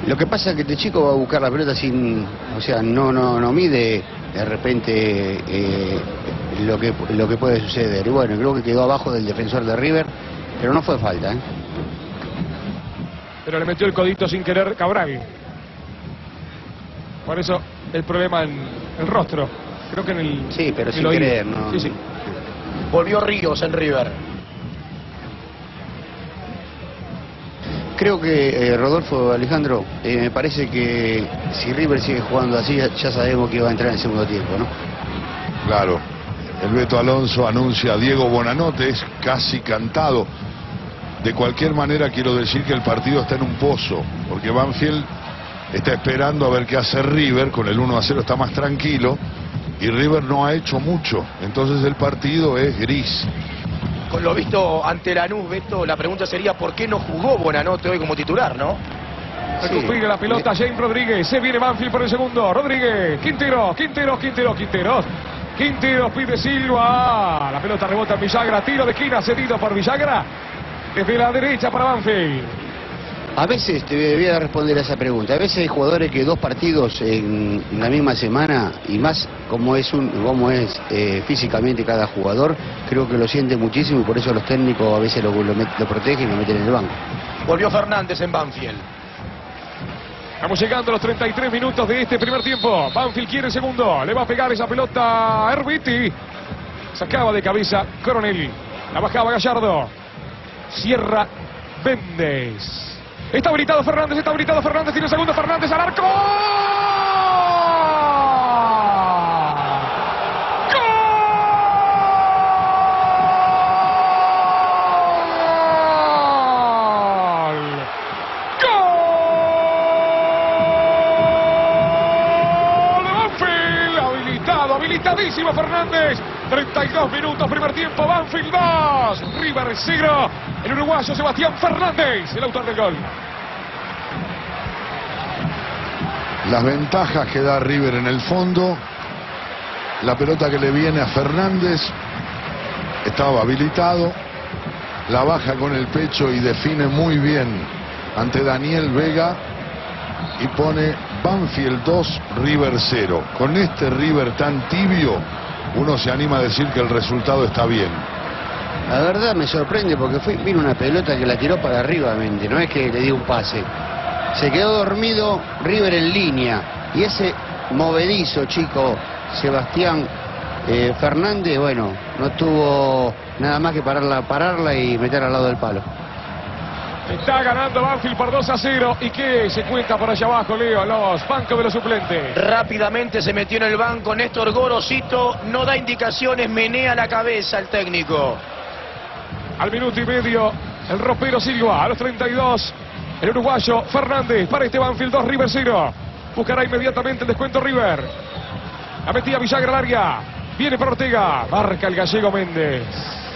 Lo que pasa es que este chico va a buscar la pelota sin, o sea, no, no, no mide de repente eh, lo que lo que puede suceder. Y bueno, creo que quedó abajo del defensor de River, pero no fue falta. ¿eh? Pero le metió el codito sin querer Cabral. Por eso el problema en el rostro. Creo que en el. Sí, pero en sin querer, ¿no? Sí, sí. Volvió Ríos en River. Creo que eh, Rodolfo Alejandro, eh, me parece que si River sigue jugando así, ya, sabemos que va a entrar en el segundo tiempo, ¿no? Claro, el Beto Alonso anuncia a Diego Bonanote, es casi cantado. De cualquier manera quiero decir que el partido está en un pozo, porque Banfield está esperando a ver qué hace River, con el 1 a 0 está más tranquilo, y River no ha hecho mucho, entonces el partido es gris. Con lo visto ante Lanús, Beto, la pregunta sería ¿por qué no jugó Bonanote hoy como titular, no? Recupera la pelota James Rodríguez. Se viene Banfield por el segundo. Rodríguez. Quintero. Quintero. Quintero. Quinteros. Quinteros pide Silva. La pelota rebota en Villagra. Tiro de esquina cedido por Villagra. Desde la derecha para Banfield. A veces te voy a responder a esa pregunta. A veces hay jugadores que dos partidos en la misma semana y más como es un como es eh, físicamente cada jugador, creo que lo siente muchísimo y por eso los técnicos a veces lo, lo met- lo protegen y lo meten en el banco. Volvió Fernández en Banfield. Estamos llegando a los 33 minutos de este primer tiempo. Banfield quiere el segundo. Le va a pegar esa pelota a Herbiti. Sacaba de cabeza Coronel. La bajaba Gallardo. Cierra Méndez. Está habilitado Fernández, está habilitado Fernández, tiene segundo Fernández al arco. Fernández. 32 minutos, primer tiempo, Banfield 2, River 0. El uruguayo Sebastián Fernández, el autor del gol. Las ventajas que da River en el fondo, la pelota que le viene a Fernández, estaba habilitado, la baja con el pecho y define muy bien ante Daniel Vega y pone Banfield 2, River 0. Con este River tan tibio, uno se anima a decir que el resultado está bien. La verdad me sorprende porque fue, vino una pelota que la tiró para arriba, mente, no es que le dio un pase. Se quedó dormido River en línea y ese movedizo chico Sebastián eh, Fernández, bueno, no tuvo nada más que pararla, pararla y meter al lado del palo. Está ganando Banfield por 2 a 0. ¿Y qué se cuenta por allá abajo, Leo? Los bancos de los suplentes. Rápidamente se metió en el banco Néstor Gorosito, no da indicaciones, menea la cabeza el técnico. Al minuto y medio, el ropero Silva. A los 32, el uruguayo Fernández. Para este Banfield 2, River 0. Buscará inmediatamente el descuento River. La metía Villagra al área. Viene para Ortega. Marca el gallego Méndez.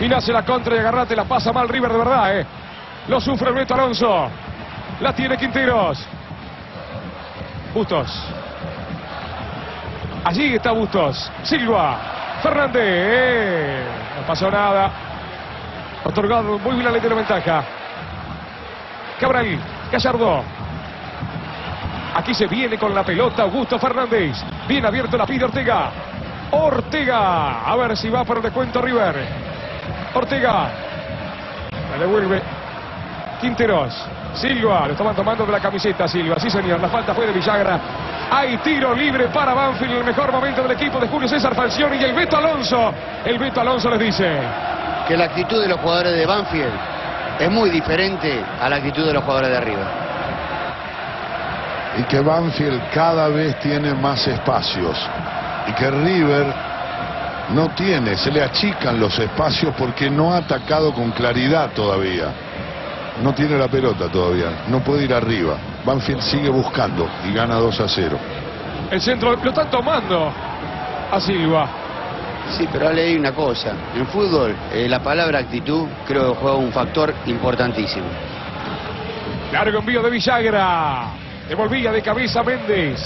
Y nace la contra y agarrate, la pasa mal River de verdad, ¿eh? Lo sufre Beto Alonso. La tiene Quinteros. Bustos. Allí está Bustos. Silva. Fernández. No pasó nada. Otorgado muy bien la ley de la ventaja. Cabral. Gallardo. Aquí se viene con la pelota Augusto Fernández. Bien abierto la pide Ortega. Ortega. A ver si va para el descuento River. Ortega. La devuelve Quinteros. Silva. Lo estaban tomando de la camiseta Silva. Sí, señor. La falta fue de Villagra. Hay tiro libre para Banfield en el mejor momento del equipo de Julio César Falcioni y el Beto Alonso. El Beto Alonso les dice. Que la actitud de los jugadores de Banfield es muy diferente a la actitud de los jugadores de River. y que Banfield cada vez tiene más espacios y que River no tiene, se le achican los espacios porque no ha atacado con claridad todavía. No tiene la pelota todavía, no puede ir arriba. Banfield sigue buscando y gana 2 a 0. El centro lo están tomando a Silva. Sí, pero leí una cosa. En fútbol, eh, la palabra actitud creo que juega un factor importantísimo. Largo envío de Villagra. Devolvía de cabeza Méndez.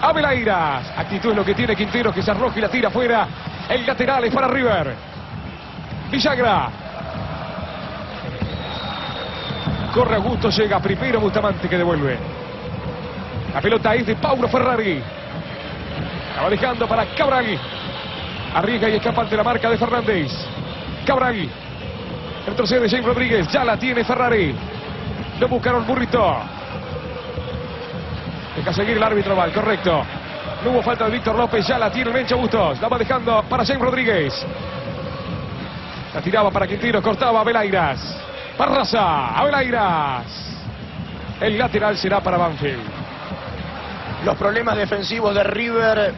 Abeleiras. Actitud es lo que tiene Quinteros que se arroja y la tira afuera. El lateral es para River. Villagra. Corre Augusto, llega primero Bustamante que devuelve. La pelota es de Paulo Ferrari. La va dejando para Cabral. Arriesga y escapa ante la marca de Fernández. Cabral. Retrocede James Rodríguez. Ya la tiene Ferrari. Lo buscaron Burrito. Deja seguir el árbitro Val, correcto. No hubo falta de Víctor López, ya la tiene el Mencho Bustos. La va dejando para James Rodríguez. La tiraba para Quintino, cortaba a Belairas. Parraza, a Belairas. El lateral será para Banfield. Los problemas defensivos de River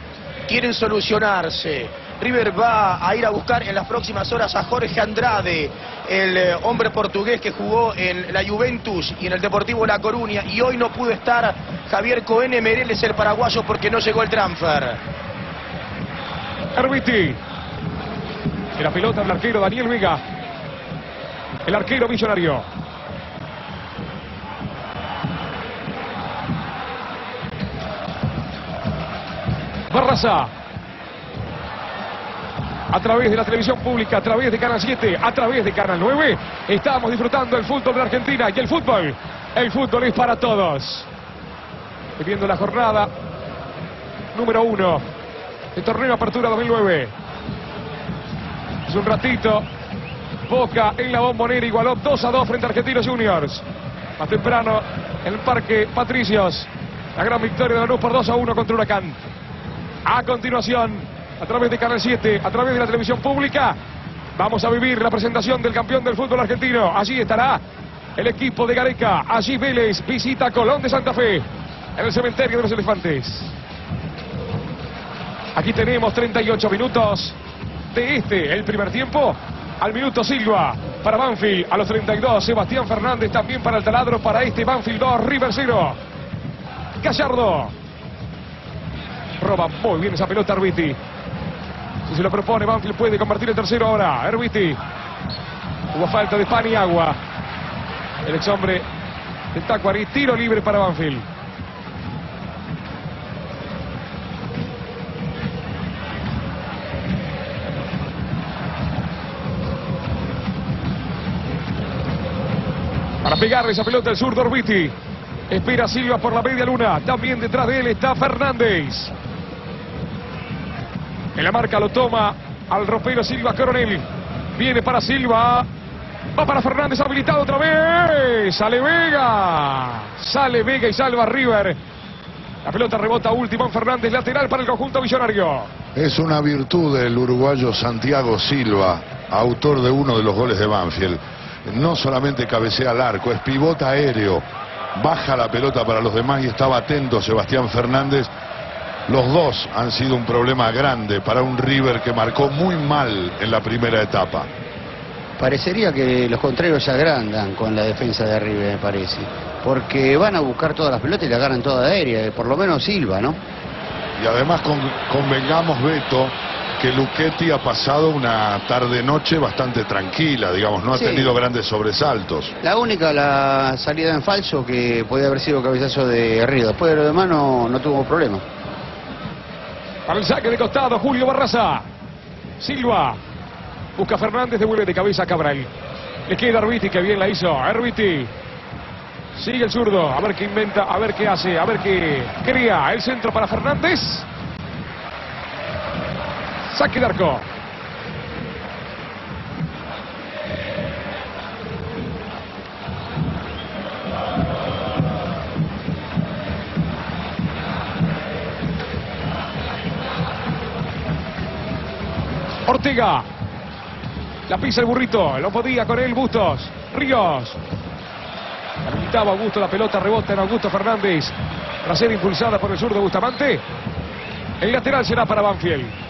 quieren solucionarse. River va a ir a buscar en las próximas horas a Jorge Andrade, el eh, hombre portugués que jugó en la Juventus y en el Deportivo La Coruña. Y hoy no pudo estar Javier Cohen Mereles, el paraguayo, porque no llegó el transfer. Herbiti. La pelota el arquero Daniel Vega. El arquero millonario. Barraza. A través de la televisión pública, a través de Canal 7, a través de Canal 9, estamos disfrutando el fútbol de Argentina y el fútbol, el fútbol es para todos. Viviendo la jornada número uno el torneo Apertura 2009. Hace un ratito, Boca en la bombonera igualó 2 a 2 frente a Argentinos Juniors. Más temprano, en el Parque Patricios, la gran victoria de la Luz por 2 a 1 contra Huracán. A continuación, a través de Canal 7, a través de la televisión pública, vamos a vivir la presentación del campeón del fútbol argentino. Allí estará el equipo de Gareca. Allí Vélez visita Colón de Santa Fe en el cementerio de los elefantes. Aquí tenemos 38 minutos de este, el primer tiempo. Al minuto Silva para Banfield. A los 32, Sebastián Fernández también para el taladro. Para este Banfield 2, River 0. Gallardo. Roba muy bien esa pelota Arbiti. Si se lo propone, Banfield puede convertir el tercero ahora. Herbiti. Hubo falta de pan y agua. El ex hombre de Tacuarí. Tiro libre para Banfield. Para pegarle esa pelota el zurdo Orbiti. Espera Silva por la media luna. También detrás de él está Fernández. En la marca lo toma al ropero Silva Coronel. Viene para Silva. Va para Fernández habilitado otra vez. Sale Vega. Sale Vega y salva River. La pelota rebota última en Fernández. Lateral para el conjunto millonario. Es una virtud del uruguayo Santiago Silva, autor de uno de los goles de Banfield. No solamente cabecea al arco, es pivota aéreo, baja la pelota para los demás y estaba atento Sebastián Fernández. Los dos han sido un problema grande para un River que marcó muy mal en la primera etapa. Parecería que los contrarios se agrandan con la defensa de River, me parece. Porque van a buscar todas las pelotas y la agarran toda aérea, por lo menos Silva, ¿no? Y además con- convengamos, Beto, que Luchetti ha pasado una tarde-noche bastante tranquila, digamos, no ha Sí. tenido grandes sobresaltos. La única, la salida en falso, que podía haber sido cabezazo de Río. Después de lo demás no, no tuvo problema. Para el saque de costado, Julio Barraza. Silva. Busca Fernández, devuelve de cabeza a Cabral. Le queda Arbiti, que bien la hizo. Arbiti. Sigue el zurdo. A ver qué inventa, a ver qué hace, a ver qué crea. El centro para Fernández. Saque de arco. Ortega. La pisa el burrito. Lo podía con él Bustos. Ríos. Habilitaba Augusto la pelota. Rebota en Augusto Fernández. Tras ser impulsada por el zurdo Bustamante. El lateral será para Banfield.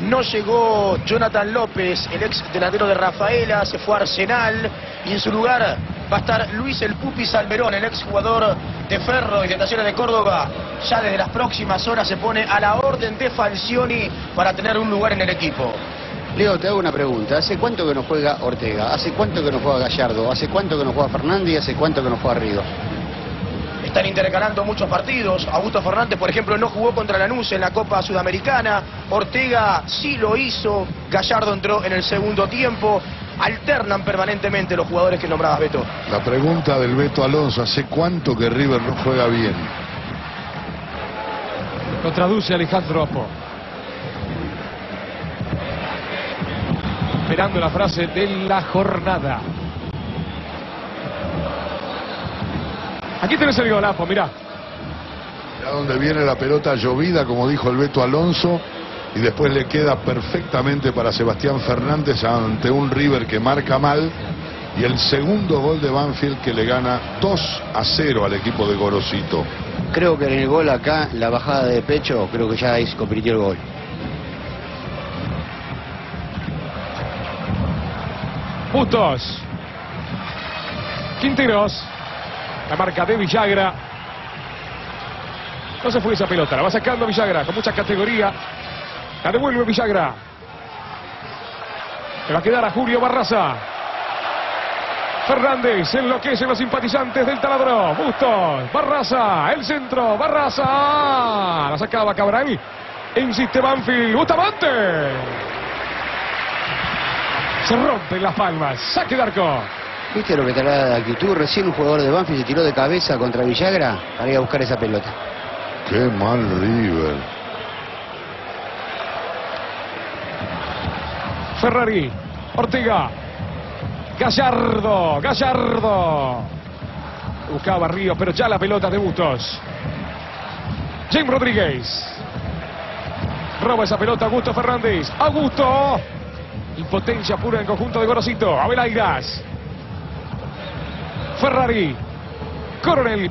No llegó Jonathan López, el ex delantero de Rafaela, se fue a Arsenal y en su lugar va a estar Luis El Pupi Salmerón, el ex jugador de Ferro y de Talleres de Córdoba. Ya desde las próximas horas se pone a la orden de Falcioni para tener un lugar en el equipo. Leo, te hago una pregunta. ¿Hace cuánto que no juega Ortega? ¿Hace cuánto que no juega Gallardo? ¿Hace cuánto que no juega Fernández? ¿Y hace cuánto que no juega Río? Están intercalando muchos partidos. Augusto Fernández, por ejemplo, no jugó contra Lanús en la Copa Sudamericana. Ortega sí lo hizo. Gallardo entró en el segundo tiempo. Alternan permanentemente los jugadores que nombrabas, Beto. La pregunta del Beto Alonso, ¿hace cuánto que River no juega bien? Lo traduce Alejandro Apo. Esperando la frase de la jornada. Aquí tenés el gol, Apo, mirá. Mirá dónde viene la pelota llovida, como dijo el Beto Alonso, y después le queda perfectamente para Sebastián Fernández ante un River que marca mal, y el segundo gol de Banfield que le gana 2 a 0 al equipo de Gorosito. Creo que en el gol acá, la bajada de pecho, creo que ya ahí se convirtió el gol. Bustos. Quinteros. La marca de Villagra. No se fue esa pelota, la va sacando Villagra con mucha categoría. La devuelve Villagra. Le va a quedar a Julio Barraza. Fernández enloquece los simpatizantes del taladro. Bustos, Barraza, el centro, Barraza. La sacaba Cabral. Insiste Banfield, Bustamante. Se rompen las palmas. Saque de arco. ¿Viste lo que te da de actitud? Recién un jugador de Banfield se tiró de cabeza contra Villagra para ir a buscar esa pelota. Qué mal River. Ferrari, Ortega, Gallardo, Gallardo. Buscaba Ríos, pero ya la pelota de Bustos. James Rodríguez. Roba esa pelota Augusto Fernández. Augusto. Impotencia pura en conjunto de Gorosito. Abelairas. Ferrari. Coronel.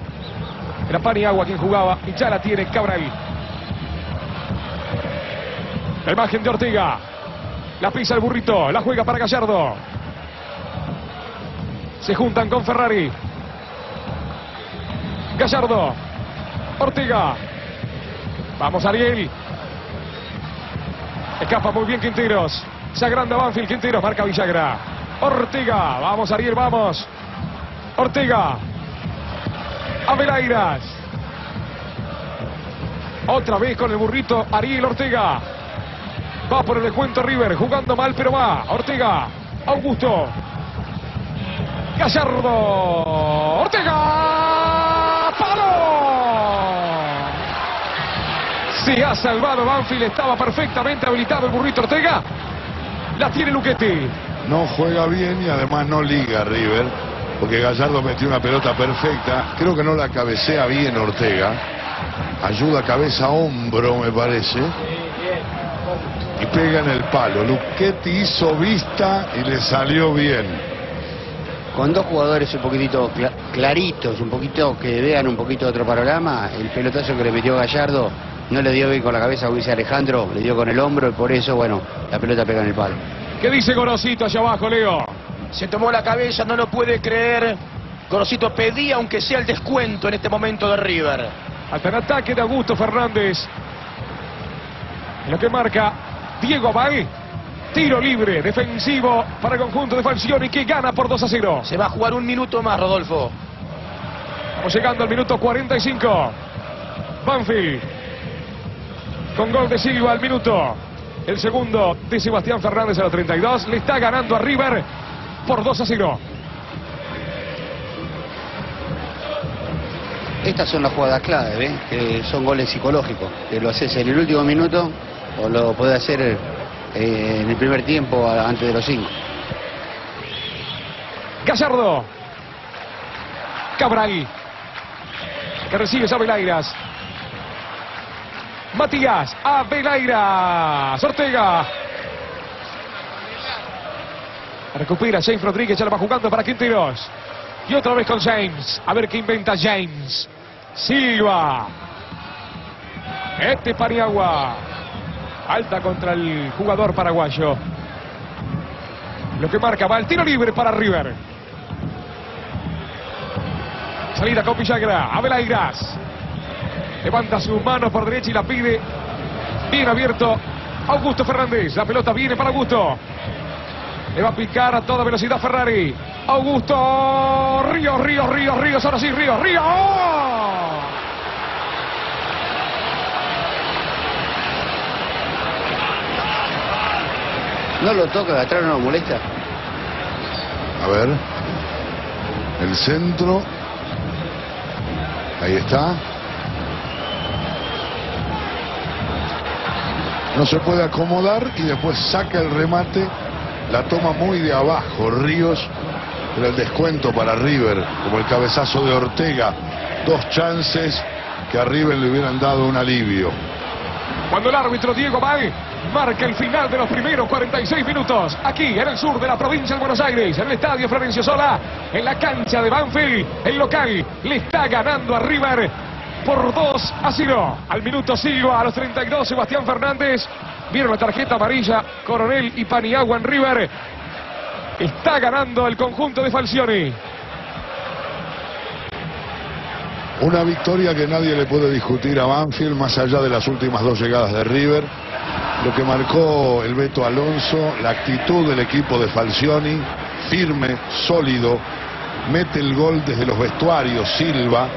Era pan y agua quien jugaba y ya la tiene Cabral. La imagen de Ortega. La pisa el burrito. La juega para Gallardo. Se juntan con Ferrari. Gallardo. Ortega. Vamos Ariel. Escapa muy bien Quinteros. Se agranda Banfield. Quinteros marca Villagra. Ortega. Vamos Ariel, vamos. Ortega. Avelairas. Otra vez con el burrito Ariel Ortega. Va por el descuento River, jugando mal, pero va. Ortega, Augusto. Gallardo. Ortega. ¡Palo! Se ha salvado Banfield, estaba perfectamente habilitado el burrito Ortega. La tiene Luchetti. No juega bien y además no liga River, porque Gallardo metió una pelota perfecta. Creo que no la cabecea bien Ortega. Ayuda cabeza a hombro, me parece. Y pega en el palo. Luchetti hizo vista y le salió bien. Con dos jugadores un poquitito cla- claritos, un poquito que vean un poquito otro panorama, el pelotazo que le metió Gallardo no le dio bien con la cabeza, como dice Alejandro, le dio con el hombro y por eso, bueno, la pelota pega en el palo. ¿Qué dice Gorosito allá abajo, Leo? Se tomó la cabeza, no lo puede creer. Gorosito pedía aunque sea el descuento en este momento de River. Hasta el ataque de Augusto Fernández. En lo que marca Diego Abal. Tiro libre, defensivo para el conjunto de Falcioni que gana por 2 a 0. Se va a jugar un minuto más, Rodolfo. Estamos llegando al minuto 45. Banfield. Con gol de Silva al minuto. El segundo de Sebastián Fernández a los 32. Le está ganando a River por 2 a 0. Estas son las jugadas clave, ¿ves? que son goles psicológicos, que lo haces en el último minuto o lo podés hacer eh, en el primer tiempo antes de los cinco. Gallardo. Cabral. Que recibe a Velairas. Matías. A Velairas. Ortega. Recupera James Rodríguez. Ya la va jugando para Quinteros. Y otra vez con James. A ver qué inventa James. Silva. Este Paniagua. Alta contra el jugador paraguayo. Lo que marca va el tiro libre para River. Salida con Villagra. Abelairas. Levanta su mano por derecha y la pide. Bien abierto. Augusto Fernández. La pelota viene para Augusto. Le va a picar a toda velocidad Ferrari. Augusto. Ríos, Ríos, Ríos, Ríos. Ahora sí, Ríos, Ríos. No lo toca, de atrás no lo molesta. A ver. El centro. Ahí está. No se puede acomodar y después saca el remate. La toma muy de abajo. Ríos. Era el descuento para River. Como el cabezazo de Ortega. Dos chances que a River le hubieran dado un alivio. Cuando el árbitro Diego Bay marca el final de los primeros 46 minutos, aquí en el sur de la provincia de Buenos Aires, en el estadio Florencio Sola, en la cancha de Banfield, el local le está ganando a River por 2 a 0. Al minuto Silva, a los 32, Sebastián Fernández. Vieron la tarjeta amarilla, Coronel y Paniagua en River. Está ganando el conjunto de Falcioni. Una victoria que nadie le puede discutir a Banfield, más allá de las últimas dos llegadas de River. Lo que marcó el Beto Alonso, la actitud del equipo de Falcioni, firme, sólido, mete el gol desde los vestuarios, Silva,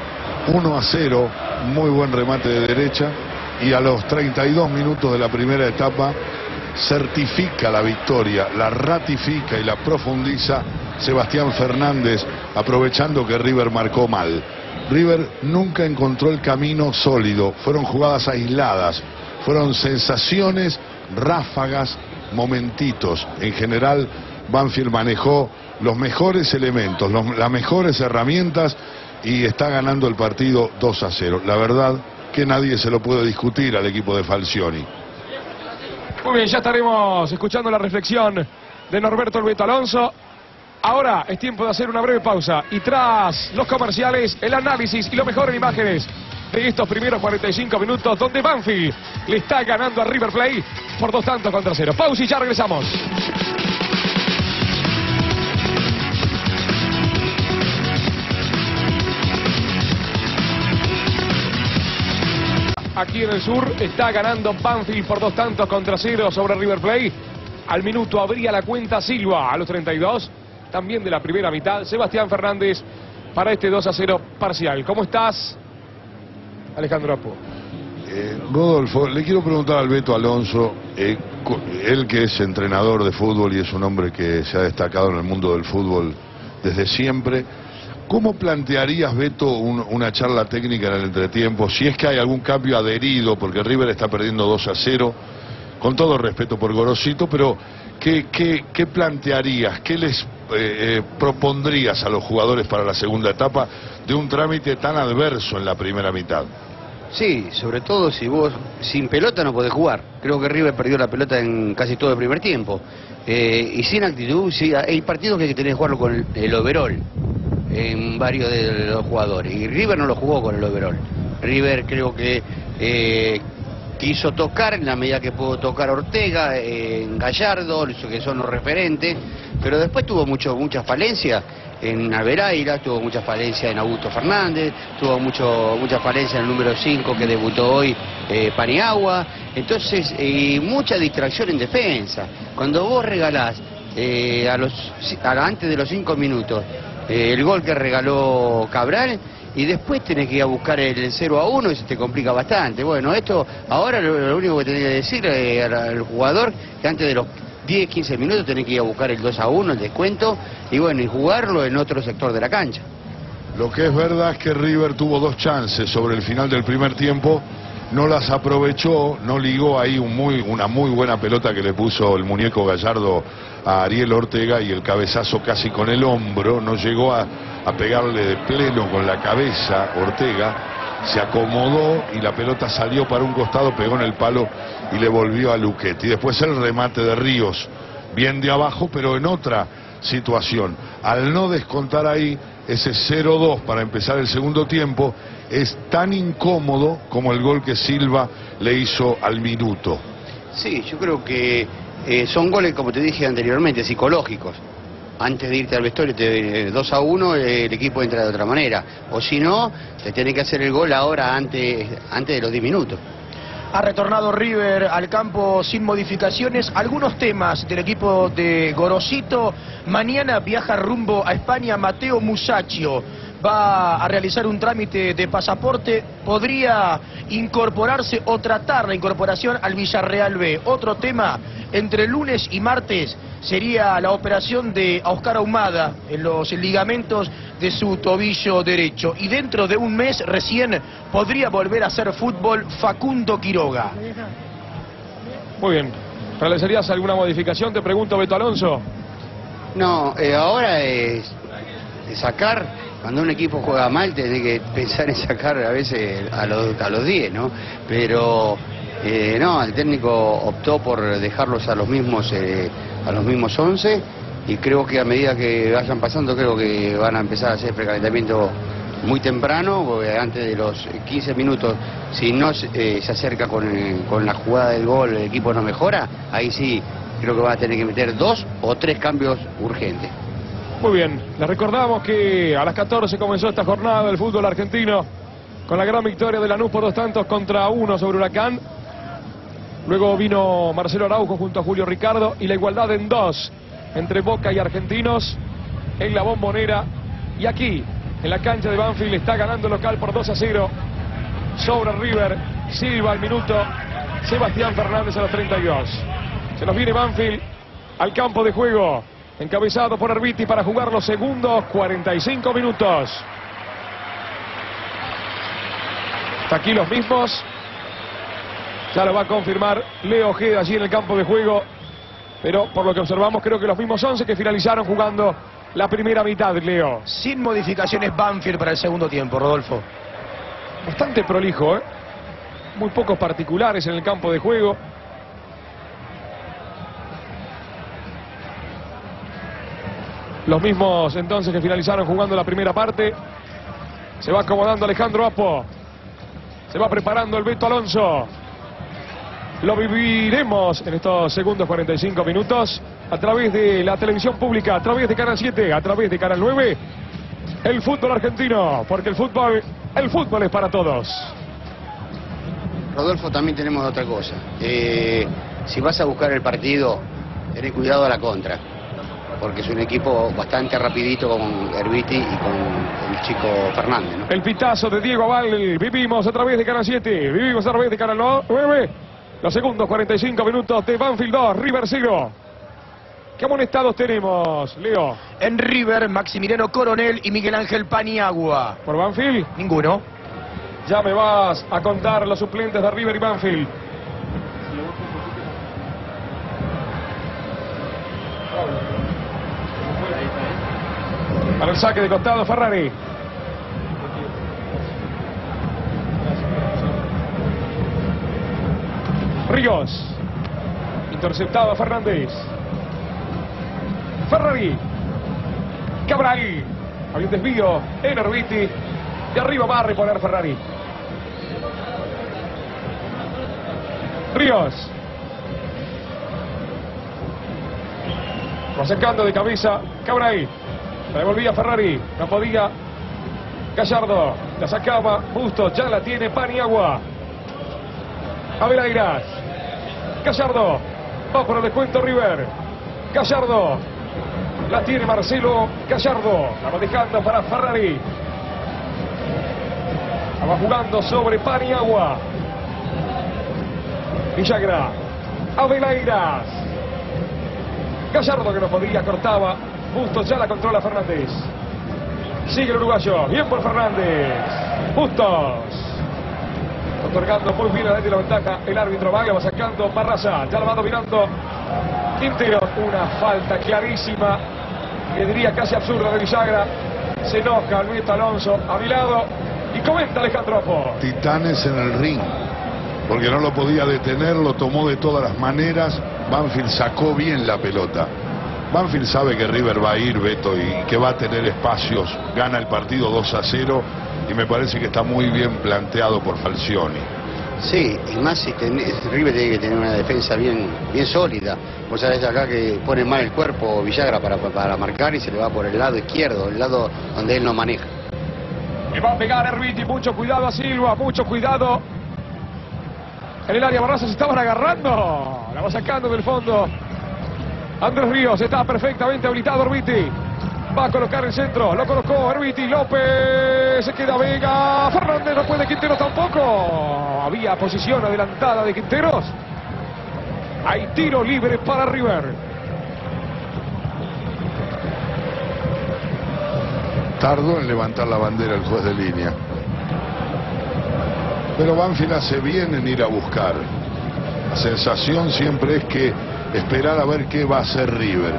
1 a 0, muy buen remate de derecha, y a los 32 minutos de la primera etapa certifica la victoria, la ratifica y la profundiza Sebastián Fernández, aprovechando que River marcó mal. River nunca encontró el camino sólido, fueron jugadas aisladas, fueron sensaciones, ráfagas, momentitos. En general, Banfield manejó los mejores elementos, las mejores herramientas y está ganando el partido 2 a 0. La verdad que nadie se lo puede discutir al equipo de Falcioni. Muy bien, ya estaremos escuchando la reflexión de Norberto El Beto Alonso. Ahora es tiempo de hacer una breve pausa y tras los comerciales, el análisis y lo mejor en imágenes de estos primeros 45 minutos donde Banfield le está ganando a River Plate por dos tantos contra cero. Pausa y ya regresamos. Aquí en el sur está ganando Banfield por dos tantos contra cero sobre River Plate. Al minuto abría la cuenta Silva a los 32. También de la primera mitad. Sebastián Fernández para este 2 a 0 parcial. ¿Cómo estás, Alejandro Apo? Eh, Rodolfo, le quiero preguntar al Beto Alonso, eh, él que es entrenador de fútbol y es un hombre que se ha destacado en el mundo del fútbol desde siempre, ¿cómo plantearías, Beto, un- una charla técnica en el entretiempo? Si es que hay algún cambio adherido, porque River está perdiendo 2 a 0, con todo respeto por Gorosito, pero ¿qué, qué, qué plantearías, qué les eh, eh, propondrías a los jugadores para la segunda etapa de un trámite tan adverso en la primera mitad? Sí, sobre todo si vos sin pelota no podés jugar. Creo que River perdió la pelota en casi todo el primer tiempo. Eh, y sin actitud, sí, hay partidos que tenés que jugarlo con el, el overall en varios de los jugadores. Y River no lo jugó con el overall. River creo que eh, quiso tocar en la medida que pudo tocar Ortega, eh, en Gallardo, que son los referentes, pero después tuvo mucho, muchas falencias en Alveraira, tuvo mucha falencia en Augusto Fernández, tuvo mucho, mucha falencia en el número 5 que debutó hoy eh, Paniagua, entonces eh, mucha distracción en defensa. Cuando vos regalás eh, a los, antes de los 5 minutos eh, el gol que regaló Cabral, y después tenés que ir a buscar el 0 a 1 y se te complica bastante. Bueno, esto ahora lo, único que tenés que decir eh, al, jugador que antes de los 10, 15 minutos tenés que ir a buscar el 2 a 1, el descuento, y bueno, y jugarlo en otro sector de la cancha. Lo que es verdad es que River tuvo dos chances sobre el final del primer tiempo, no las aprovechó, no ligó ahí una muy buena pelota que le puso el muñeco Gallardo a Ariel Ortega y el cabezazo casi con el hombro, no llegó a, pegarle de pleno con la cabeza Ortega, se acomodó y la pelota salió para un costado, pegó en el palo y le volvió a Luquetti. Después el remate de Ríos, bien de abajo, pero en otra situación. Al no descontar ahí ese 0-2 para empezar el segundo tiempo, es tan incómodo como el gol que Silva le hizo al minuto. Sí, yo creo que eh, son goles, como te dije anteriormente, psicológicos. Antes de irte al vestuario, te, 2 a 1, eh, el equipo entra de otra manera. O si no, te tiene que hacer el gol ahora antes, antes de los 10 minutos. Ha retornado River al campo sin modificaciones. Algunos temas del equipo de Gorosito. Mañana viaja rumbo a España Mateo Musacchio. Va a realizar un trámite de pasaporte. Podría incorporarse o tratar la incorporación al Villarreal B. Otro tema, entre lunes y martes sería la operación de Oscar Ahumada en los ligamentos de su tobillo derecho. Y dentro de un mes recién podría volver a hacer fútbol Facundo Quiroga. Muy bien. ¿Realizarías alguna modificación? Te pregunto, Beto Alonso. No, eh, ahora es, es sacar, cuando un equipo juega mal, tenés que pensar en sacar a veces a los, a los 10, ¿no? Pero eh, no, el técnico optó por dejarlos a los mismos eh, a los mismos 11 y creo que a medida que vayan pasando, creo que van a empezar a hacer precalentamiento muy temprano, porque antes de los 15 minutos, si no eh, se acerca con, con la jugada del gol, el equipo no mejora, ahí sí creo que va a tener que meter dos o tres cambios urgentes. Muy bien, les recordamos que a las 14 comenzó esta jornada del fútbol argentino con la gran victoria de Lanús por dos tantos contra uno sobre Huracán. Luego vino Marcelo Araujo junto a Julio Ricardo y la igualdad en dos entre Boca y Argentinos en la bombonera. Y aquí, en la cancha de Banfield, está ganando local por 2 a 0 sobre River. Silva al minuto, Sebastián Fernández a los 32. Se nos viene Banfield al campo de juego, encabezado por Arbiti para jugar los segundos 45 minutos. Hasta aquí los mismos. Ya lo va a confirmar Leo Ojeda allí en el campo de juego. Pero por lo que observamos, creo que los mismos 11 que finalizaron jugando la primera mitad, Leo. Sin modificaciones Banfield para el segundo tiempo, Rodolfo. Bastante prolijo, ¿eh? Muy pocos particulares en el campo de juego. Los mismos entonces que finalizaron jugando la primera parte. Se va acomodando Alejandro Apo. Se va preparando el Beto Alonso. Lo viviremos en estos segundos 45 minutos a través de la televisión pública, a través de Canal 7, a través de Canal 9. El fútbol argentino, porque el fútbol, el fútbol es para todos. Rodolfo, también tenemos otra cosa. Eh, si vas a buscar el partido, tenés cuidado a la contra. Porque es un equipo bastante rapidito con Herbiti y con el chico Fernández, ¿no? El pitazo de Diego Aval, vivimos a través de Canal 7, vivimos a través de Canal 9. Los segundos 45 minutos de Banfield 2, River 0. ¿Qué amonestados tenemos, Leo? En River, Maximiliano Coronel y Miguel Ángel Paniagua. ¿Por Banfield? Ninguno. Ya me vas a contar los suplentes de River y Banfield. Para el saque de costado Ferrari. Ríos. Interceptado a Fernández. Ferrari. Cabral. Había un desvío en Orbiti. De arriba va a reponer Ferrari. Ríos. Va sacando de cabeza Cabral. La devolvía Ferrari. No podía. Gallardo. La sacaba. Bustos. Ya la tiene Paniagua. Avelairas. Gallardo. Va por el descuento River. Gallardo. La tiene Marcelo Gallardo. La va dejando para Ferrari. La va jugando sobre Paniagua. Villagra. Avelairas. Gallardo que no podía, cortaba. Bustos ya la controla Fernández. Sigue el uruguayo. Bien por Fernández. Bustos. Otorgando muy bien a la ventaja. El árbitro va, va sacando Barraza. Ya lo va dominando Quintero. Una falta clarísima. Que diría casi absurda de Villagra. Se enoja Luis Alonso a mi lado. Y comenta Alejandro Apo. Titanes en el ring. Porque no lo podía detener, lo tomó de todas las maneras. Banfield sacó bien la pelota. Banfield sabe que River va a ir, Beto, y que va a tener espacios. Gana el partido 2 a 0 y me parece que está muy bien planteado por Falcioni. Sí, y más si tenés, River tiene que tener una defensa bien, bien sólida. Vos sabés acá que pone mal el cuerpo Villagra para, para marcar y se le va por el lado izquierdo, el lado donde él no maneja. Le va a pegar Herbiti, mucho cuidado a Silva, mucho cuidado. En el área Barraza se estaban agarrando. La va sacando del fondo. Andrés Ríos está perfectamente habilitado Herbiti. Va a colocar el centro, lo colocó Herbiti, López, se queda Vega, Fernández no puede, Quinteros tampoco. Había posición adelantada de Quinteros. Hay tiro libre para River. Tardó en levantar la bandera el juez de línea. Pero Banfield hace bien en ir a buscar. La sensación siempre es que esperar a ver qué va a hacer River.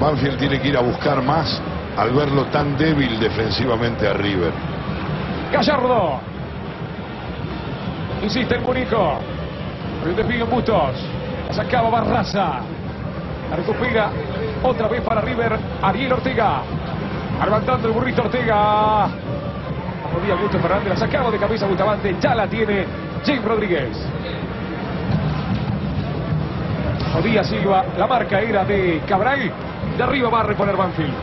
Banfield tiene que ir a buscar más al verlo tan débil defensivamente a River. Gallardo. Insiste el Munico. El desvío en Bustos. La sacaba Barraza. La recupera otra vez para River. Ariel Ortega. Levantando el burrito Ortega. Podía Augusto Fernández. La sacaba de cabeza Bustamante. Ya la tiene James Rodríguez. Podía Silva. La marca era de Cabral. De arriba va a reponer Banfield.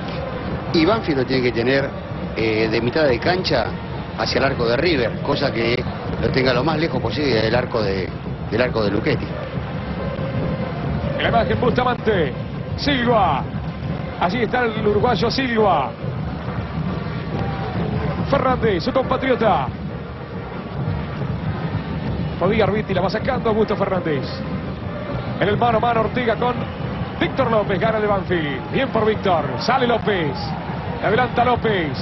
Y Banfield lo tiene que tener eh, de mitad de cancha hacia el arco de River, cosa que lo tenga lo más lejos posible del arco de, del arco de Luchetti. En la imagen Bustamante. Silva. Allí está el uruguayo Silva. Fernández, su compatriota. Podía Arbiti, la va sacando Augusto Fernández. En el mano a mano Ortega con Víctor López, gana de Banfield. Bien por Víctor. Sale López. Adelanta López.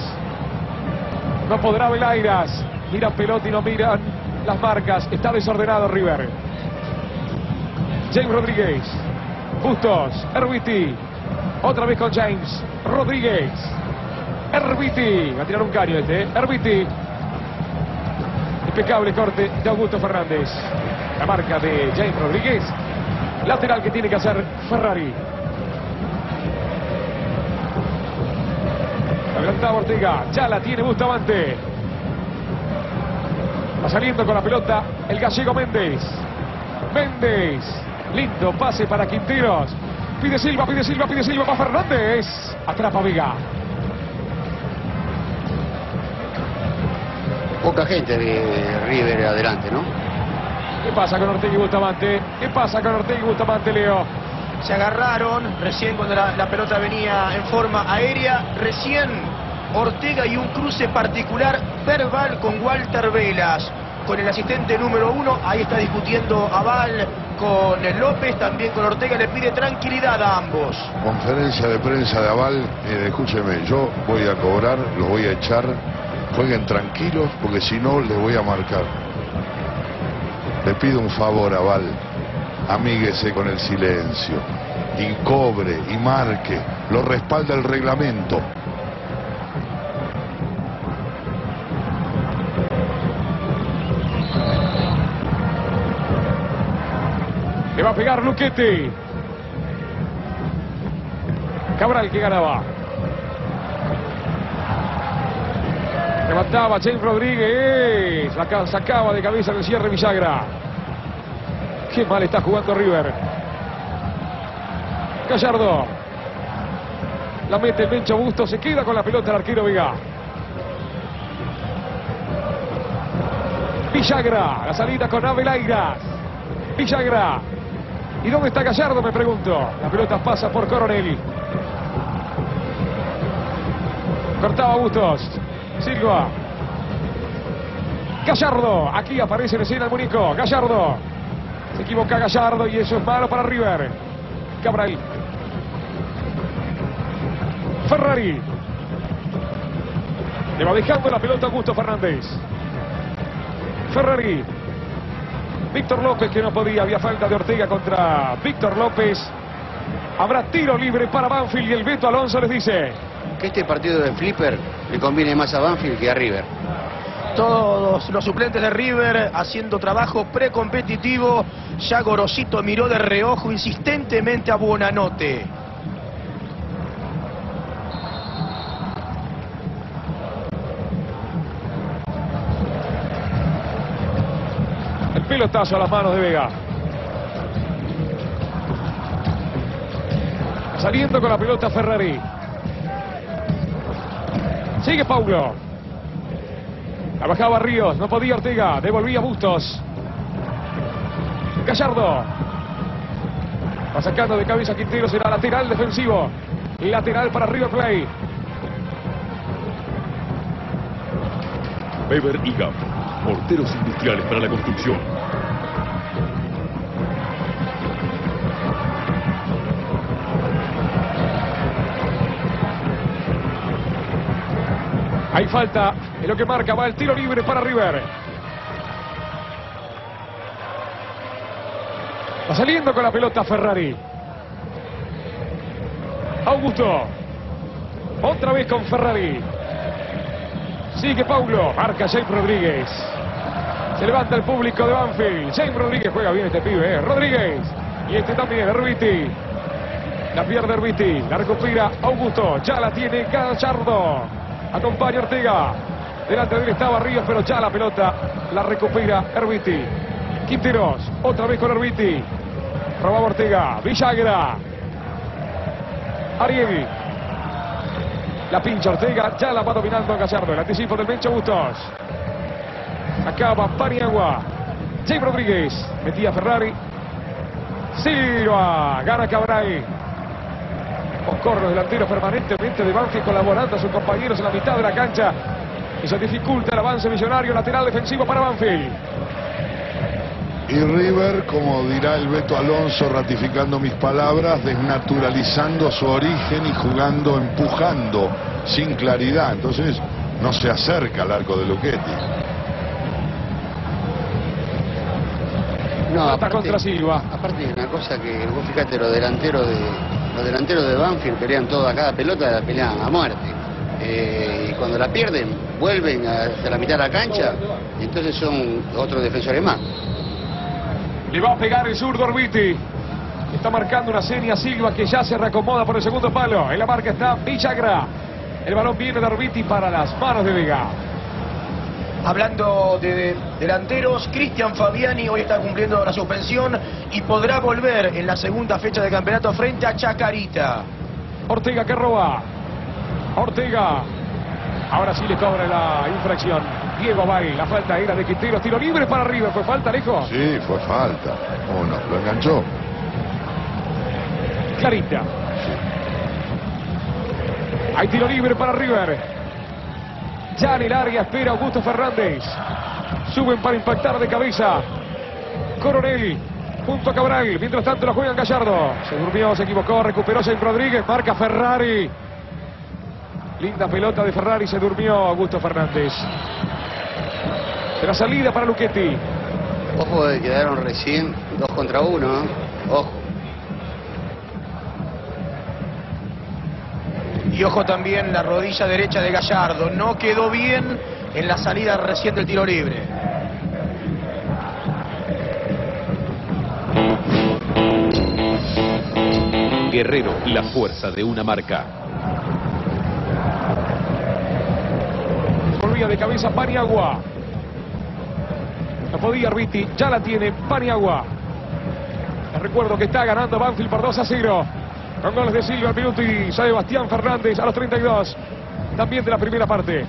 No podrá Velairas. Mira pelota y no miran las marcas. Está desordenado River. James Rodríguez. Bustos. Herbiti. Otra vez con James. Rodríguez. Herbiti. Va a tirar un caño este. ¿eh? Herbiti. Impecable corte de Augusto Fernández. La marca de James Rodríguez. Lateral que tiene que hacer Ferrari. Adelantaba Ortega. Ya la tiene Bustamante. Va saliendo con la pelota el gallego Méndez. Méndez. Lindo pase para Quinteros. Pide Silva, pide Silva, pide Silva para Fernández. Atrapa Vega. Poca gente de River adelante, ¿no? ¿Qué pasa con Ortega y Bustamante? ¿Qué pasa con Ortega y Bustamante, Leo? Se agarraron recién cuando la, la pelota venía en forma aérea. Recién Ortega y un cruce particular verbal con Walter Velas. Con el asistente número uno, ahí está discutiendo Aval con López, también con Ortega, le pide tranquilidad a ambos. Conferencia de prensa de Aval, eh, escúcheme, yo voy a cobrar, los voy a echar, jueguen tranquilos porque si no les voy a marcar. Le pido un favor, Aval, amíguese con el silencio y cobre y marque, lo respalda el reglamento. Le va a pegar Luquete. Cabral que ganaba. Levantaba James Rodríguez. Saca- sacaba de cabeza en el cierre Villagra. Qué mal está jugando River. Gallardo. La mete el Mencho Busto, se queda con la pelota el arquero Vega. Villagra, la salida con Avelairas. Villagra. ¿Y dónde está Gallardo? Me pregunto. La pelota pasa por Coronel. Cortaba Bustos. Silva. Gallardo. Aquí aparece escena el muñeco. Gallardo. Se equivoca Gallardo y eso es malo para River. Cabral. Ferrari. Le va dejando la pelota a Augusto Fernández. Ferrari. Víctor López que no podía, había falta de Ortega contra Víctor López. Habrá tiro libre para Banfield y el Beto Alonso les dice. Que este partido de Flipper le conviene más a Banfield que a River. Todos los suplentes de River haciendo trabajo precompetitivo. Ya Gorosito miró de reojo insistentemente a Buonanote. El pelotazo a las manos de Vega. Saliendo con la pelota Ferrari. Sigue Paulo. La bajaba Ríos, no podía Ortega, devolvía Bustos. Gallardo. Va sacando de cabeza Quintero, será lateral defensivo. Lateral para River Play. Weber y Gap, morteros industriales para la construcción. Falta en lo que marca, va el tiro libre para River. Va saliendo con la pelota Ferrari. Augusto. Otra vez con Ferrari. Sigue Paulo. Marca James Rodríguez. Se levanta el público de Banfield. James Rodríguez juega bien este pibe. ¿eh? Rodríguez. Y este también, Herbiti. La pierde Herbiti. La recupera Augusto. Ya la tiene Gallardo. Acompaña Ortega. Delante de él estaba Ríos, pero ya la pelota la recupera Herbiti. Quinteros. Otra vez con Herbiti. Robaba Ortega. Villagra. Ariegui. La pincha Ortega, ya la va dominando Gallardo. El anticipo del Mencho Bustos. Acaba Paniagua. James Rodríguez. Metía Ferrari. Silva. Gana Cabral. Occorre delantero permanentemente de Banfield colaborando a sus compañeros en la mitad de la cancha. Y se dificulta el avance millonario lateral defensivo para Banfield. Y River, como dirá el Beto Alonso, ratificando mis palabras, desnaturalizando su origen y jugando, empujando, sin claridad. Entonces, no se acerca al arco de Luchetti. No, Pelota contra Silva. Aparte hay una cosa que vos fíjate, los delanteros de los delanteros de Banfield pelean toda cada pelota, la pelean a muerte. Eh, y cuando la pierden, vuelven hasta la mitad de la cancha, y entonces son otros defensores más. Le va a pegar el zurdo Orbiti. Está marcando una seña Silva que ya se reacomoda por el segundo palo. En la marca está Villagra. El balón viene de Orbiti para las manos de Vega. Hablando de, de delanteros, Cristian Fabiani hoy está cumpliendo la suspensión y podrá volver en la segunda fecha de campeonato frente a Chacarita. Ortega que roba. Ortega. Ahora sí le cobra la infracción. Diego Bay. La falta era de Quintero. Tiro libre para arriba. ¿Fue falta, lejos? Sí, fue falta. ¿Cómo no? Lo enganchó. Clarita. Hay tiro libre para River. Ya en el área espera Augusto Fernández. Suben para impactar de cabeza. Coronel junto a Cabral. Mientras tanto la juegan Gallardo. Se durmió, se equivocó, recuperó Saint Rodríguez. Marca Ferrari. Linda pelota de Ferrari. Se durmió Augusto Fernández. De la salida para Luchetti. Ojo de quedaron recién dos contra uno, ojo. Y ojo también la rodilla derecha de Gallardo. No quedó bien en la salida recién del tiro libre. Guerrero, la fuerza de una marca. Volvía de cabeza Paniagua. No podía Arbiti, ya la tiene Paniagua. Les recuerdo que está ganando Banfield por 2 a 0. Con goles de Silva al minuto y Sebastián Fernández a los 32. También de la primera parte.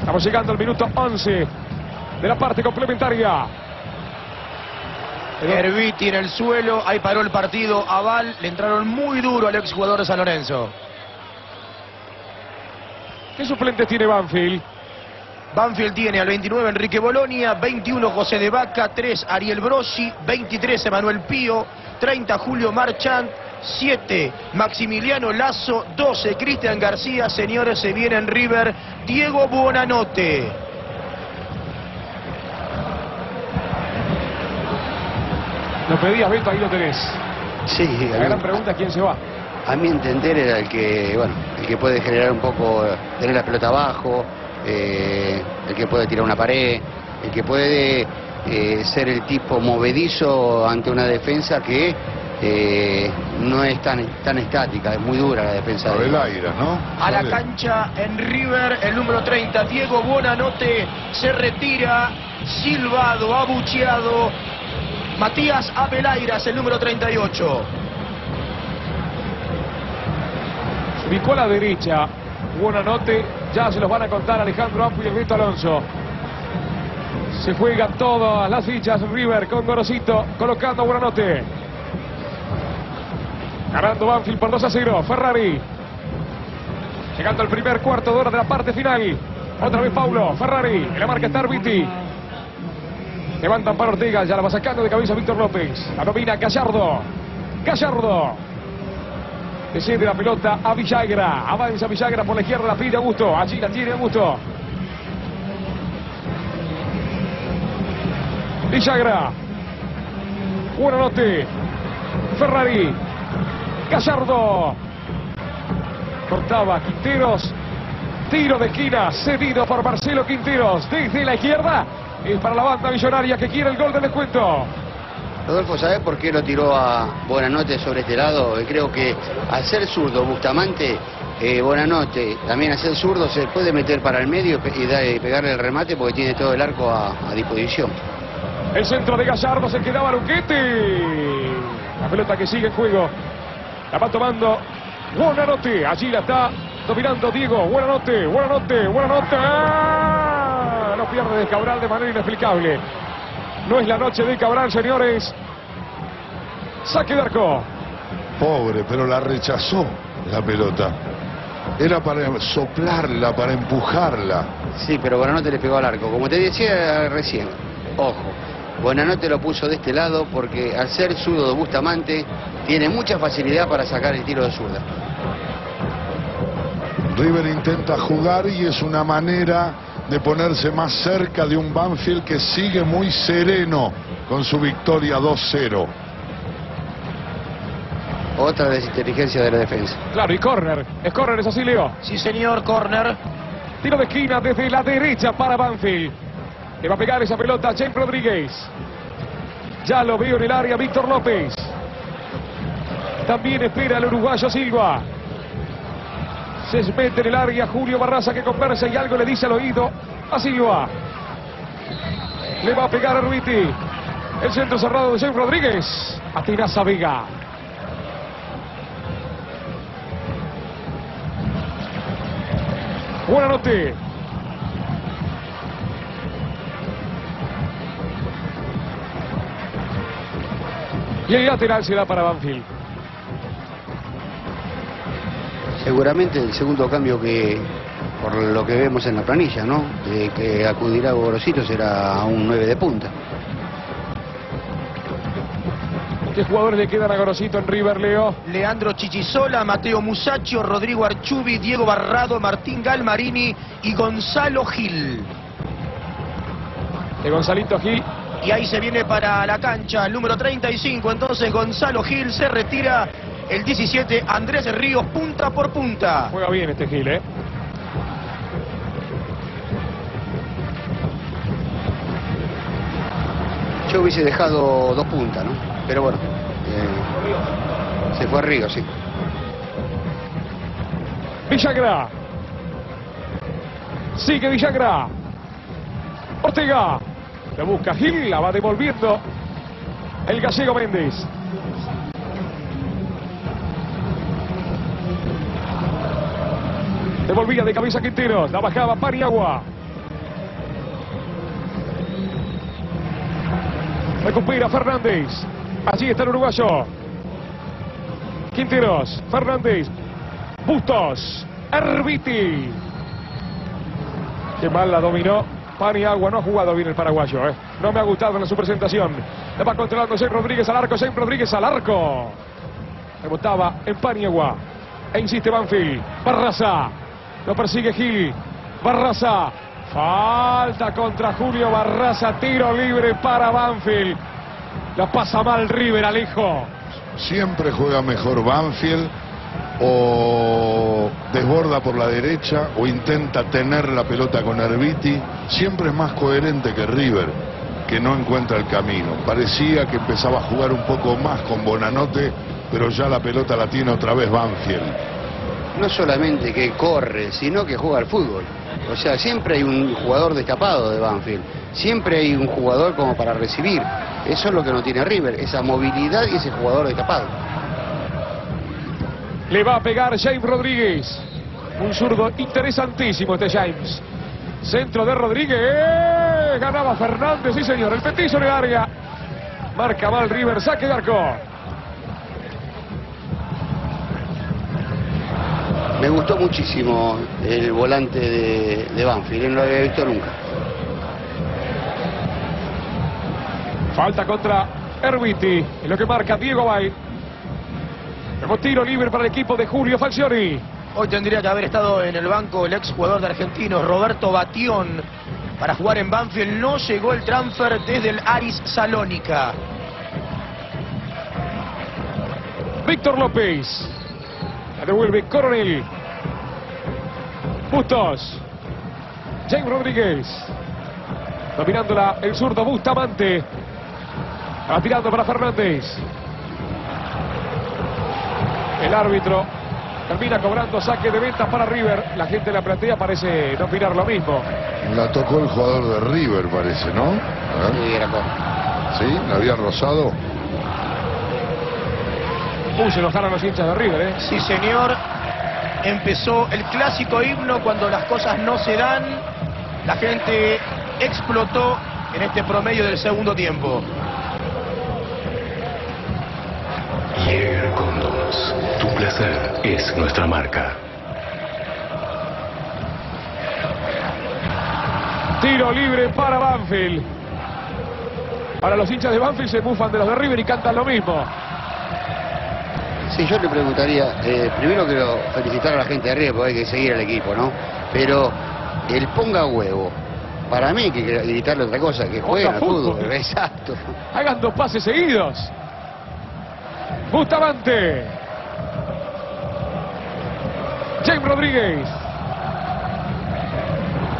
Estamos llegando al minuto 11 de la parte complementaria. Herbiti en el suelo, ahí paró el partido, Aval, le entraron muy duro al exjugador de San Lorenzo. ¿Qué suplentes tiene Banfield? Banfield tiene al 29 Enrique Bolonia, 21 José de Vaca, 3 Ariel Brossi, 23 Emanuel Pío, 30 Julio Marchand, 7 Maximiliano Lazo, 12 Cristian García, señores, se viene en River, Diego Buonanote. Lo pedías, Beto, ahí lo tenés. Sí, La gran pregunta es quién se va. A mi entender era el que, bueno, el que puede generar un poco, tener la pelota abajo, eh, el que puede tirar una pared, el que puede eh, ser el tipo movedizo ante una defensa que eh, no es tan, tan estática, es muy dura la defensa. de- Abelaira, ¿no? A la cancha en River, el número 30, Diego Buonanote, se retira, silbado, abucheado. Matías Abelairas, el número 38. Se ubicó a la derecha. Buonanote. Ya se los van a contar Alejandro Ampu y el Alonso. Se juegan todas las fichas River con Gorosito colocando a Buonanote. Ganando Banfield por 2 a 0. Ferrari. Llegando al primer cuarto de hora de la parte final. Otra vez Paulo. Ferrari. En la marca está Arbiti. Levantan para Ortega. Ya la va sacando de cabeza Víctor López. La domina Gallardo. Gallardo. Desciende la pelota a Villagra. Avanza Villagra por la izquierda. La pide Augusto. Allí la tiene Augusto. Villagra. Buenanote. Ferrari. Gallardo. Cortaba Quinteros. Tiro de esquina cedido por Marcelo Quinteros. Desde la izquierda. Es para la banda millonaria que quiere el gol de descuento. Rodolfo, ¿sabés por qué lo tiró a Buenanote sobre este lado? Creo que al ser zurdo Bustamante, eh, Buenanote, también al ser zurdo se puede meter para el medio y, y pegarle el remate porque tiene todo el arco a disposición. El centro de Gallardo se quedaba Luquete. La pelota que sigue en juego. La va tomando Buenanote. Allí la está dominando Diego. Buenanote, Buenanote, Buenanote. ¡Ah! No pierde de Cabral de manera inexplicable. No es la noche de Cabral, señores. Saque de arco. Pobre, pero la rechazó la pelota. Era para soplarla, para empujarla. Sí, pero Buenanote le pegó al arco. Como te decía recién, ojo, Buenanote lo puso de este lado porque al ser zurdo de Bustamante tiene mucha facilidad para sacar el tiro de zurda. River intenta jugar y es una manera de ponerse más cerca de un Banfield que sigue muy sereno con su victoria 2-0. Otra desinteligencia de la defensa. Claro, y córner. Es córner, es así, Leo. Sí, señor, corner. Tiro de esquina desde la derecha para Banfield. Le va a pegar esa pelota a James Rodríguez. Ya lo veo en el área Víctor López. También espera el uruguayo Silva. Se mete en el área Julio Barraza que conversa y algo le dice al oído a Silva. Le va a pegar a Ruiti. El centro cerrado de James Rodríguez. A Tiraza Vega. Buena noche. Y el lateral será para Banfield. Seguramente el segundo cambio que, por lo que vemos en la planilla, ¿no? De que acudirá Gorosito será a un 9 de punta. ¿Qué jugadores le quedan a Gorosito en River, Leo? Leandro Chichisola, Mateo Musacchio, Rodrigo Archubi, Diego Barrado, Martín Galmarini y Gonzalo Gil. De Gonzalito Gil. Y ahí se viene para la cancha el número 35. Entonces Gonzalo Gil se retira. El 17, Andrés Ríos, punta por punta. Juega bien este Gil, ¿eh? Yo hubiese dejado dos puntas, ¿no? Pero bueno, eh, se fue a Río, sí. Villagra. Sigue Villagra. Ortega. La busca Gil, la va devolviendo el gallego Méndez. Devolvía de cabeza Quinteros la bajaba Paniagua. Recupera Fernández. Allí está el uruguayo. Quinteros, Fernández, Bustos, Arbiti. Qué mal la dominó Paniagua no ha jugado bien el paraguayo. ¿eh? No me ha gustado en su presentación. Le va controlando Shane Rodríguez al arco. Shane Rodríguez al arco. Rebotaba en Paniagua. E insiste Banfield. Barraza. Lo persigue Gil. Barraza. Falta contra Julio Barraza. Tiro libre para Banfield. La pasa mal River, Alejo. Siempre juega mejor Banfield o desborda por la derecha o intenta tener la pelota con Herbiti. Siempre es más coherente que River, que no encuentra el camino. Parecía que empezaba a jugar un poco más con Bonanote, pero ya la pelota la tiene otra vez Banfield no solamente que corre, sino que juega al fútbol. O sea, siempre hay un jugador destapado de Banfield, siempre hay un jugador como para recibir. Eso es lo que no tiene River, esa movilidad y ese jugador destapado. Le va a pegar James Rodríguez. Un zurdo interesantísimo este James. Centro de Rodríguez. Ganaba Fernández, sí señor. El petizo le larga. Marca mal River, saque de arco. Me gustó muchísimo el volante de, de Banfield, no lo había visto nunca. Falta contra Erviti, lo que marca Diego Bay. Luego tiro libre para el equipo de Julio Falcioni. Hoy tendría que haber estado en el banco el ex jugador de Argentinos, Roberto Batión, para jugar en Banfield. No llegó el transfer desde el Aris Salónica. Víctor López. La devuelve Coronel. Bustos. James Rodríguez. Dominándola el zurdo Bustamante. Va tirando para Fernández. El árbitro termina cobrando saque de ventas para River. La gente de la platea parece no opinar lo mismo. La tocó el jugador de River, parece, ¿no? Era ¿Sí? ¿La había rozado? Uy, se enojaron los hinchas de River, ¿eh? Sí, señor. Empezó el clásico himno cuando las cosas no se dan. La gente explotó en este promedio del segundo tiempo. Tu placer es nuestra marca. Tiro libre para Banfield. Para los hinchas de Banfield se bufan de los de River y cantan lo mismo. Sí, yo le preguntaría, eh, primero quiero felicitar a la gente de River porque hay que seguir al equipo, ¿no? Pero el ponga huevo, para mí hay que gritarle otra cosa, que jueguen al fútbol. fútbol. Exacto. Hagan dos pases seguidos. Bustamante. James Rodríguez.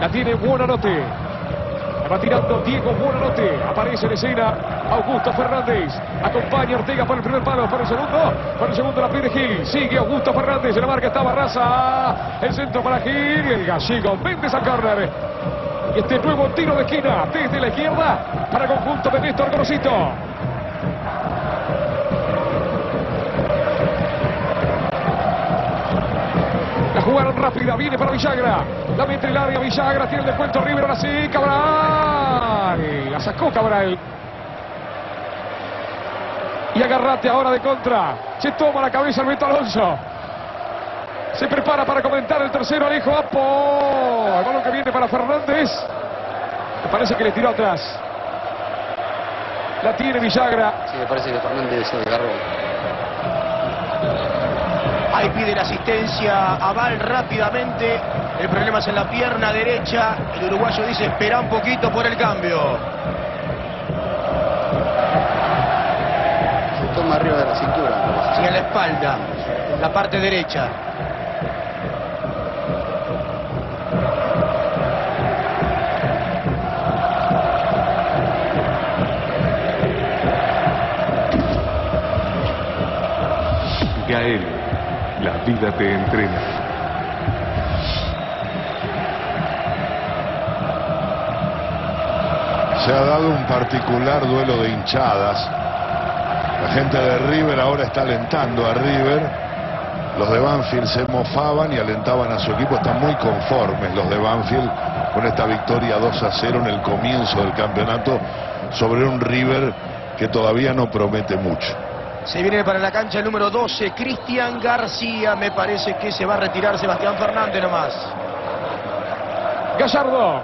La tiene Buonanote. La va tirando Diego Buonanote. Aparece en escena Augusto Fernández. Acompaña a Ortega por el primer palo. Por el segundo. Por el segundo la pide Gil. Sigue Augusto Fernández. En la marca está Barraza. El centro para Gil. El gallego Méndez al córner. Y este nuevo tiro de esquina desde la izquierda para conjunto de Néstor Gorosito. Jugaron rápida, viene para Villagra. La mete el área, Villagra tiene el descuento River, ahora sí, Cabral. La sacó Cabral. Y agarrate ahora de contra. Se toma la cabeza el Beto Alonso. Se prepara para comentar el tercero Alejo Apo. El balón que viene para Fernández. Me parece que le tiró atrás. La tiene Villagra. Sí, me parece que Fernández se desgarró. Ahí pide la asistencia a Val rápidamente. El problema es en la pierna derecha. El uruguayo dice, espera un poquito por el cambio. Se toma arriba de la cintura. Sí, en la espalda, la parte derecha. Gael, la vida te entrena. Se ha dado un particular duelo de hinchadas. La gente de River ahora está alentando a River los de Banfield se mofaban y alentaban a su equipo. Están muy conformes los de Banfield con esta victoria 2 a 0 en el comienzo del campeonato sobre un River que todavía no promete mucho. Se viene para la cancha el número 12, Cristian García. Me parece que se va a retirar Sebastián Fernández nomás. Gallardo.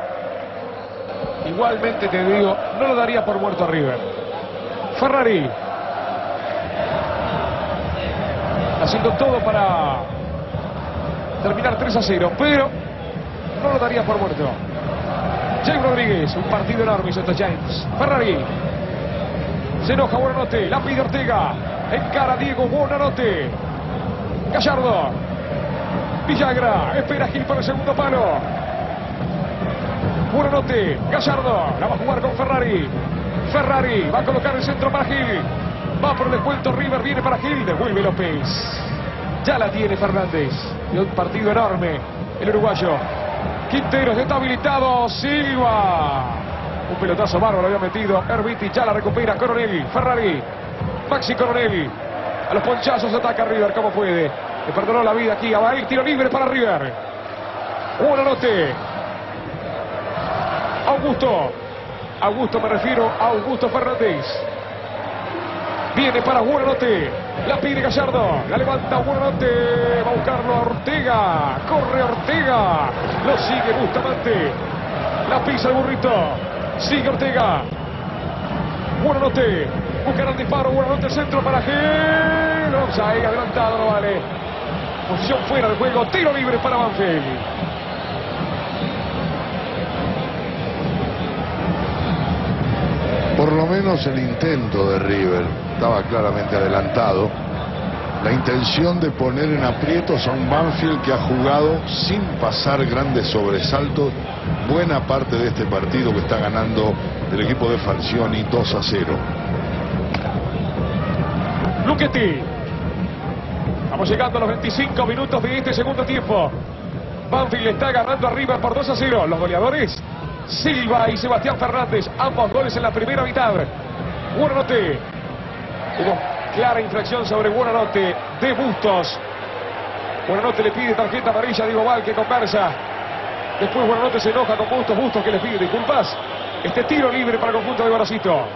Igualmente te digo, no lo daría por muerto a River. Ferrari. Haciendo todo para terminar 3 a 0, pero no lo daría por muerto. James Rodríguez, un partido enorme hizo James. Ferrari. Se enoja Buenanote, la pide Ortega. Encara Diego Buenanote. Gallardo. Villagra, espera Gil para el segundo palo. Buenanote, Gallardo, la va a jugar con Ferrari. Ferrari va a colocar el centro para Gil. Va por el descuento, River viene para Gil, devuelve López. Ya la tiene Fernández. Y un partido enorme, el uruguayo. Quinteros está habilitado, Silva. Un pelotazo bárbaro había metido. Herbiti ya la recupera. Coronel, Ferrari, Maxi Coronel. A los ponchazos ataca River como puede. Le perdonó la vida aquí. A ir tiro libre para River. Buenanote. Augusto. Augusto me refiero a Augusto Fernández. Viene para Buenanote. La pide Gallardo. La levanta Buenanote. Va a buscarlo a Ortega. Corre Ortega. Lo sigue Bustamante. La pisa el burrito. Sigue Ortega. Buenanote. Buscará el disparo. Buenanote centro para Gil. Offside. Adelantado no vale. Posición fuera del juego. Tiro libre para Banfield. Por lo menos el intento de River estaba claramente adelantado. La intención de poner en aprietos a un Banfield que ha jugado sin pasar grandes sobresaltos buena parte de este partido que está ganando el equipo de Falcioni 2 a 0. Luchetti. Estamos llegando a los 25 minutos de este segundo tiempo. Banfield está ganando a River por 2 a 0. Los goleadores, Silva y Sebastián Fernández. Ambos goles en la primera mitad. Hubo clara infracción sobre Buenanote de Bustos. Buenanote le pide tarjeta amarilla a Diego Val que conversa. Después Buenanote se enoja con Bustos. Bustos que le pide disculpas. Este tiro libre para el conjunto de Gorosito.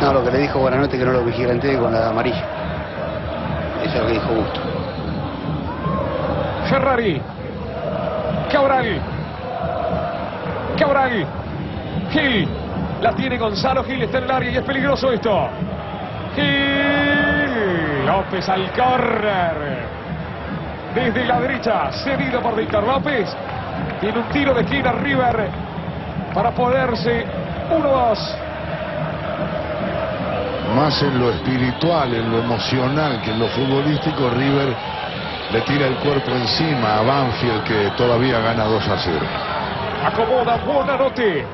No, lo que le dijo Buenanote que no lo vigilante con la amarilla. Eso es lo que dijo Gusto. Ferrari. Cabral. Cabral. Gil. La tiene Gonzalo Gil. Está en el área y es peligroso esto. Gil. López al córner. Desde la derecha. Cedido por Víctor López. Tiene un tiro de esquina River. Para poderse 1-2. Más en lo espiritual, en lo emocional que en lo futbolístico, River le tira el cuerpo encima a Banfield que todavía gana 2 a 0. Acomoda Buonanotte.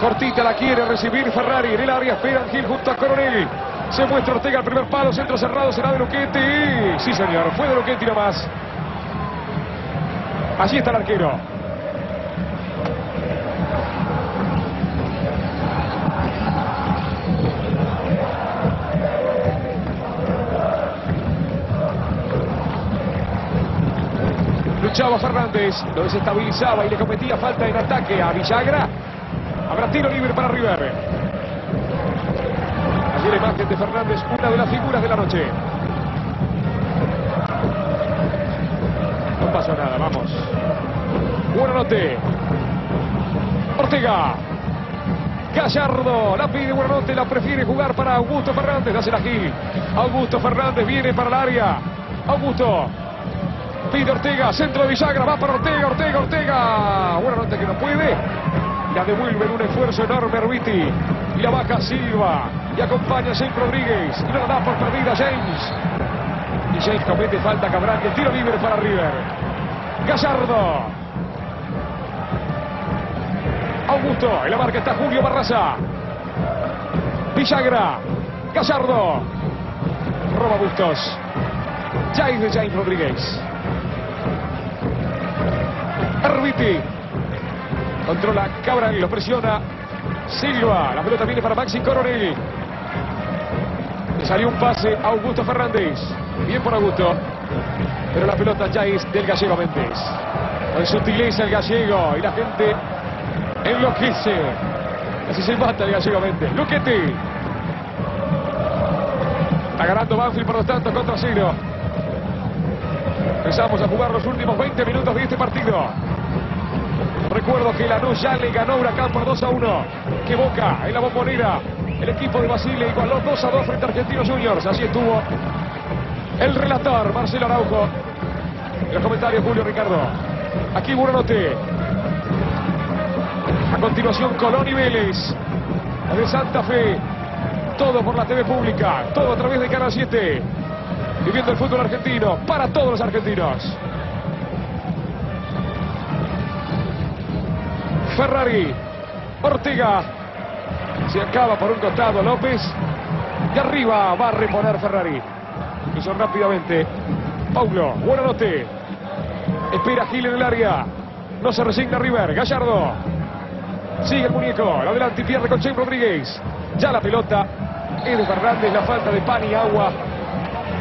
Cortita la quiere recibir Ferrari. En el área esperan Gil junto a Coronel. Se muestra Ortega el primer palo. Centro cerrado será de Luquetti. Sí, señor. Fue de Luquetti nomás. Allí está el arquero. Luchaba Fernández, lo desestabilizaba y le cometía falta en ataque a Villagra. Habrá tiro libre para River. Allí la imagen de Fernández, una de las figuras de la noche. No pasó nada, vamos. Buenanote. Ortega. Gallardo, la pide Buenanote, la prefiere jugar para Augusto Fernández, hace la Gil. Augusto Fernández viene para el área. Augusto. Pide Ortega, centro de Villagra, va para Ortega, Ortega, Ortega. Buenanote que no puede. La devuelve en un esfuerzo enorme Arbiti. Y la baja Silva. Y acompaña a James Rodríguez. Y la da por perdida James. Y James comete falta Cabral. Y tiro libre para River. Gallardo. Augusto. En la marca está Julio Barraza. Villagra. Gallardo. Roba Bustos. James de James Rodríguez. Arbiti. Controla Cabral, lo presiona. Silva, la pelota viene para Maxi Coronel. Le salió un pase a Augusto Fernández. Bien por Augusto. Pero la pelota ya es del gallego Méndez. Con sutileza el gallego y la gente enloquece. Así se mata el gallego Méndez. Luquete. Está Banfield por los tantos contra cero. Empezamos a jugar los últimos 20 minutos de este partido. Recuerdo que Lanús ya le ganó Huracán por 2 a 1. Que Boca en la bombonera. El equipo de Basile igualó 2 a 2 frente a Argentinos Juniors. Así estuvo el relator Marcelo Araujo. En los comentarios Julio Ricardo. Aquí Buranote. A continuación Colón y Vélez. De Santa Fe. Todo por la TV pública. Todo a través de Canal 7. Viviendo el fútbol argentino. Para todos los argentinos. Ferrari. Ortega. Se acaba por un costado López. Y arriba va a reponer Ferrari. Hizo rápidamente. Paulo. Buenanote. Espera Gil en el área. No se resigna River. Gallardo. Sigue el muñeco. Adelante y pierde con Chen Rodríguez. Ya la pelota es de Fernández. La falta de pan y agua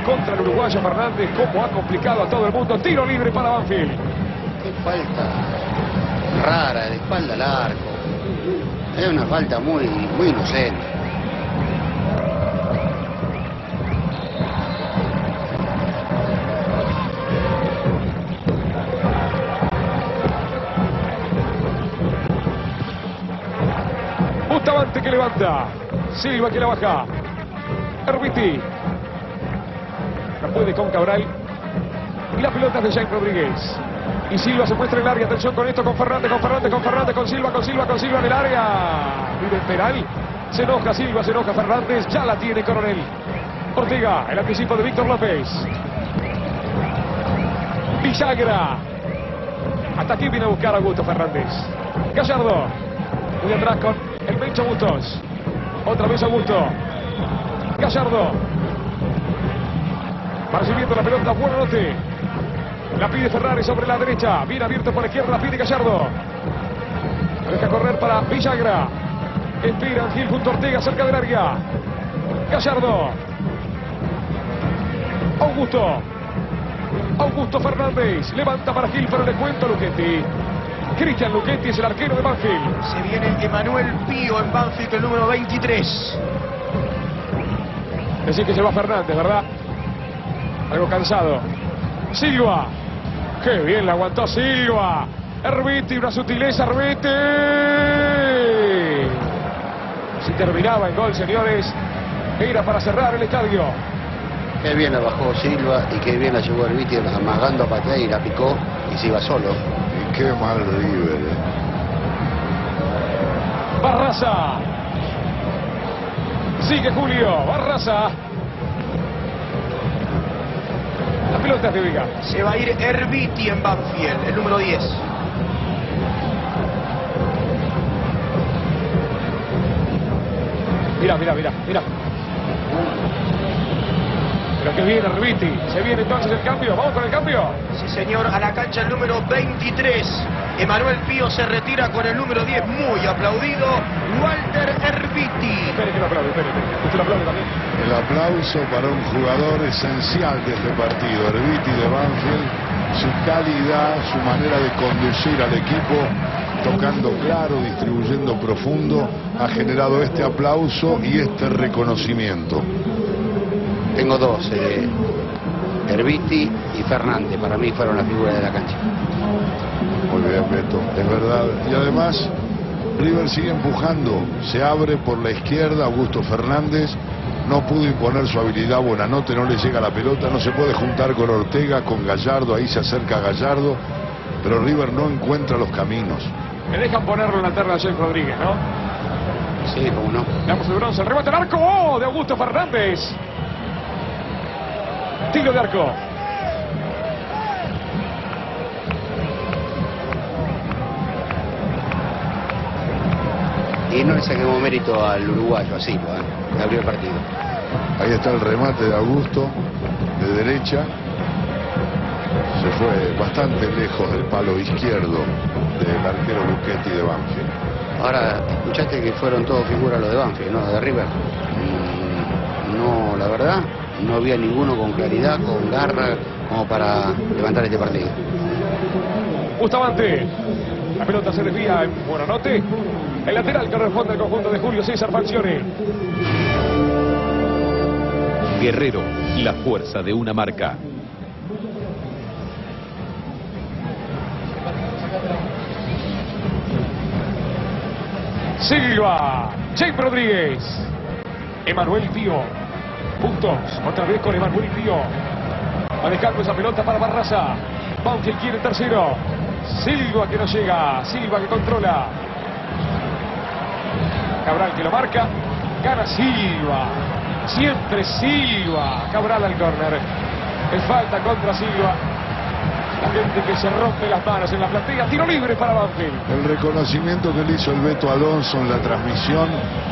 contra el uruguayo Fernández. Cómo ha complicado a todo el mundo. Tiro libre para Banfield. Falta rara, de espalda al arco. Es una falta muy, muy inocente. Bustamante que levanta. Silva que la baja. Herbiti. La puede con Cabral. Y la pelota es de Jaime Rodríguez. Y Silva se muestra en el área. Atención con esto, con Fernández, con Fernández, con Fernández, con Silva, con Silva, con Silva en el área. Vive penal. Se enoja Silva, se enoja Fernández. Ya la tiene Coronel. Ortega, el anticipo de Víctor López. Villagra. Hasta aquí viene a buscar a Augusto Fernández. Gallardo. Muy atrás con el Mencho Bustos. Otra vez Augusto. Gallardo. Va recibiendo la pelota. Buena noche. La pide Ferrari sobre la derecha. Bien abierto por la izquierda. La pide Gallardo. Deja correr para Villagra. Espera Gil junto a Ortega cerca del área. Gallardo. Augusto. Augusto Fernández. Levanta para Gil, pero le cuento a Luchetti. Cristian Luchetti es el arquero de Banfield. Se viene Emanuel Pío en Banfield, el número 23. Decir que se va Fernández, ¿verdad? Algo cansado. Silva. Qué bien la aguantó Silva. Herbiti, una sutileza, Herbiti. Si terminaba en gol, señores, era para cerrar el estadio. Qué bien la bajó Silva y qué bien la llevó el Viti amagando a patear y la picó y se iba solo. Y qué mal River. eh. Barraza. Sigue Julio. Barraza. La pelota de Vega. Se va a ir Herbiti en Banfield, el número 10. Mira, mira, mira, mira. Pero que viene Herbiti. Se viene entonces el cambio. Vamos con el cambio. Sí, señor, a la cancha el número 23. Emanuel Pío se retira con el número 10, muy aplaudido. Walter Herbiti. Espere que lo aplaude, espere. Usted lo aplaude también. El aplauso para un jugador esencial de este partido, Herbiti de Banfield, su calidad, su manera de conducir al equipo, tocando claro, distribuyendo profundo, ha generado este aplauso y este reconocimiento. Tengo dos, eh, Herbiti y Fernández. Para mí fueron las figuras de la cancha. Bien, Beto, es verdad. Y además, River sigue empujando, se abre por la izquierda, Augusto Fernández, no pudo imponer su habilidad, Buenanote no le llega la pelota, no se puede juntar con Ortega, con Gallardo, ahí se acerca Gallardo, pero River no encuentra los caminos. Me dejan ponerlo en la terna James Rodríguez, ¿no? Sí, cómo no. Veamos el bronce, el remate al arco ¡Oh! de Augusto Fernández. Tiro de arco. Y no le saquemos mérito al uruguayo, así, ¿no? ¿eh? que abrió el partido. Ahí está el remate de Augusto, de derecha. Se fue bastante lejos del palo izquierdo del arquero Luchetti de Banfield. Ahora, escuchaste que fueron todos figuras los de Banfield, ¿no? De River. Y no, la verdad, no había ninguno con claridad, con garra, como para levantar este partido. Bustamante. La pelota se desvía en Buenanote. El lateral que responde al conjunto de Julio César Falcioni. Guerrero, la fuerza de una marca. Silva. James Rodríguez. Emanuel Pío. Puntos. Otra vez con Emanuel Pío. Manejando esa pelota para Barraza. Banfield quiere el tercero. Silva que no llega. Silva que controla. Cabral que lo marca. Gana Silva. Siempre Silva. Cabral al córner. Es falta contra Silva. La gente que se rompe las manos en la platea. Tiro libre para Banfield. El reconocimiento que le hizo el Beto Alonso en la transmisión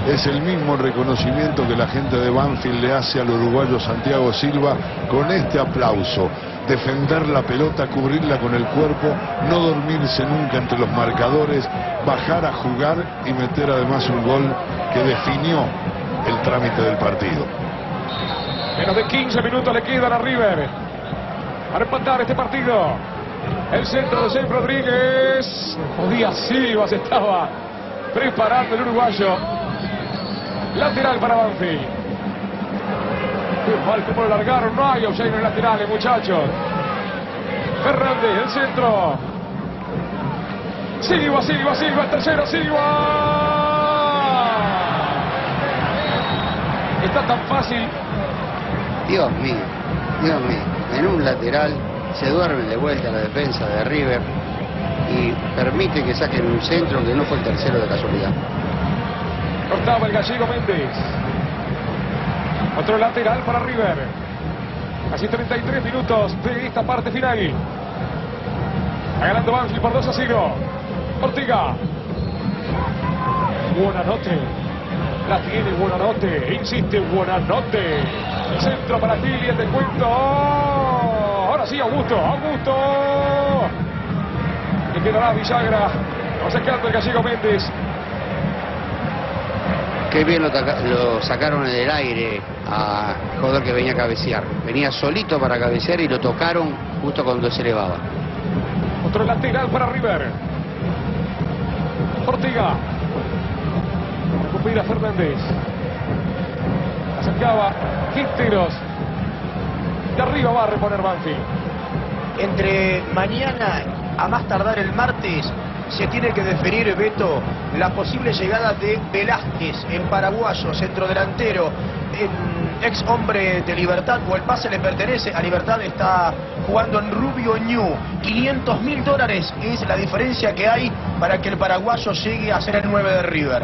es el mismo reconocimiento que la gente de Banfield le hace al uruguayo Santiago Silva con este aplauso. Defender la pelota, cubrirla con el cuerpo, no dormirse nunca entre los marcadores, bajar a jugar y meter además un gol que definió el trámite del partido. Menos de 15 minutos le quedan a River para empatar este partido. El centro de James Rodríguez. Podía Silva estaba preparando el uruguayo. Lateral para Banfield. Como lo largaron. No hay en el laterales, muchachos. Fernández, el centro. Silva, Silva, Silva, el tercero, Silva. Está tan fácil. Dios mío, Dios mío. En un lateral se duerme de vuelta la defensa de River y permite que saquen un centro que no fue el tercero de casualidad. Cortaba el gallego Méndez. Otro lateral para River. Casi 33 minutos de esta parte final. Va ganando Banfield por 2 a 0. Ortiga. Buena noche. La tiene Buenanote. Insiste Buenanote. Centro para Gili, el descuento. ¡Oh! Ahora sí, Augusto. Augusto. Le quedará Villagra. Va sacando el gallego Méndez. Qué bien lo, sacaron del aire a jugador que venía a cabecear. Venía solito para cabecear y lo tocaron justo cuando se elevaba. Otro lateral para River. Ortiga. Recupera Fernández. Acercaba Quinteros. De arriba va a reponer Banfield. Entre mañana a más tardar el martes se tiene que definir, Beto, la posible llegada de Velázquez, en paraguayo, centrodelantero, en ex hombre de Libertad, o el pase le pertenece a Libertad, está jugando en Rubio Ñu. 500 mil dólares es la diferencia que hay para que el paraguayo llegue a ser el 9 de River.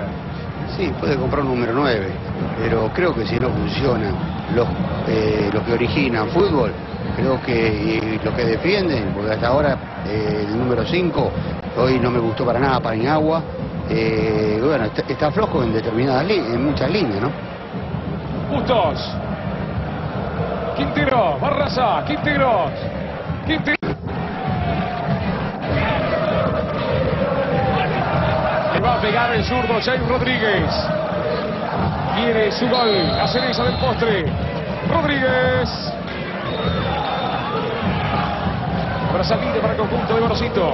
Sí, puede comprar un número 9, pero creo que si no funciona los, eh, los que originan fútbol, creo que los que defienden, porque hasta ahora eh, el número 5 hoy no me gustó para nada para Inagua, eh, bueno, está, flojo en determinadas líneas, en muchas líneas, ¿no? Bustos. Quintero. Barraza. Quinteros. Quintero. Le va a pegar el zurdo James Rodríguez. Quiere su gol. La cereza del postre. Rodríguez. Brazalite para el conjunto de Gorosito.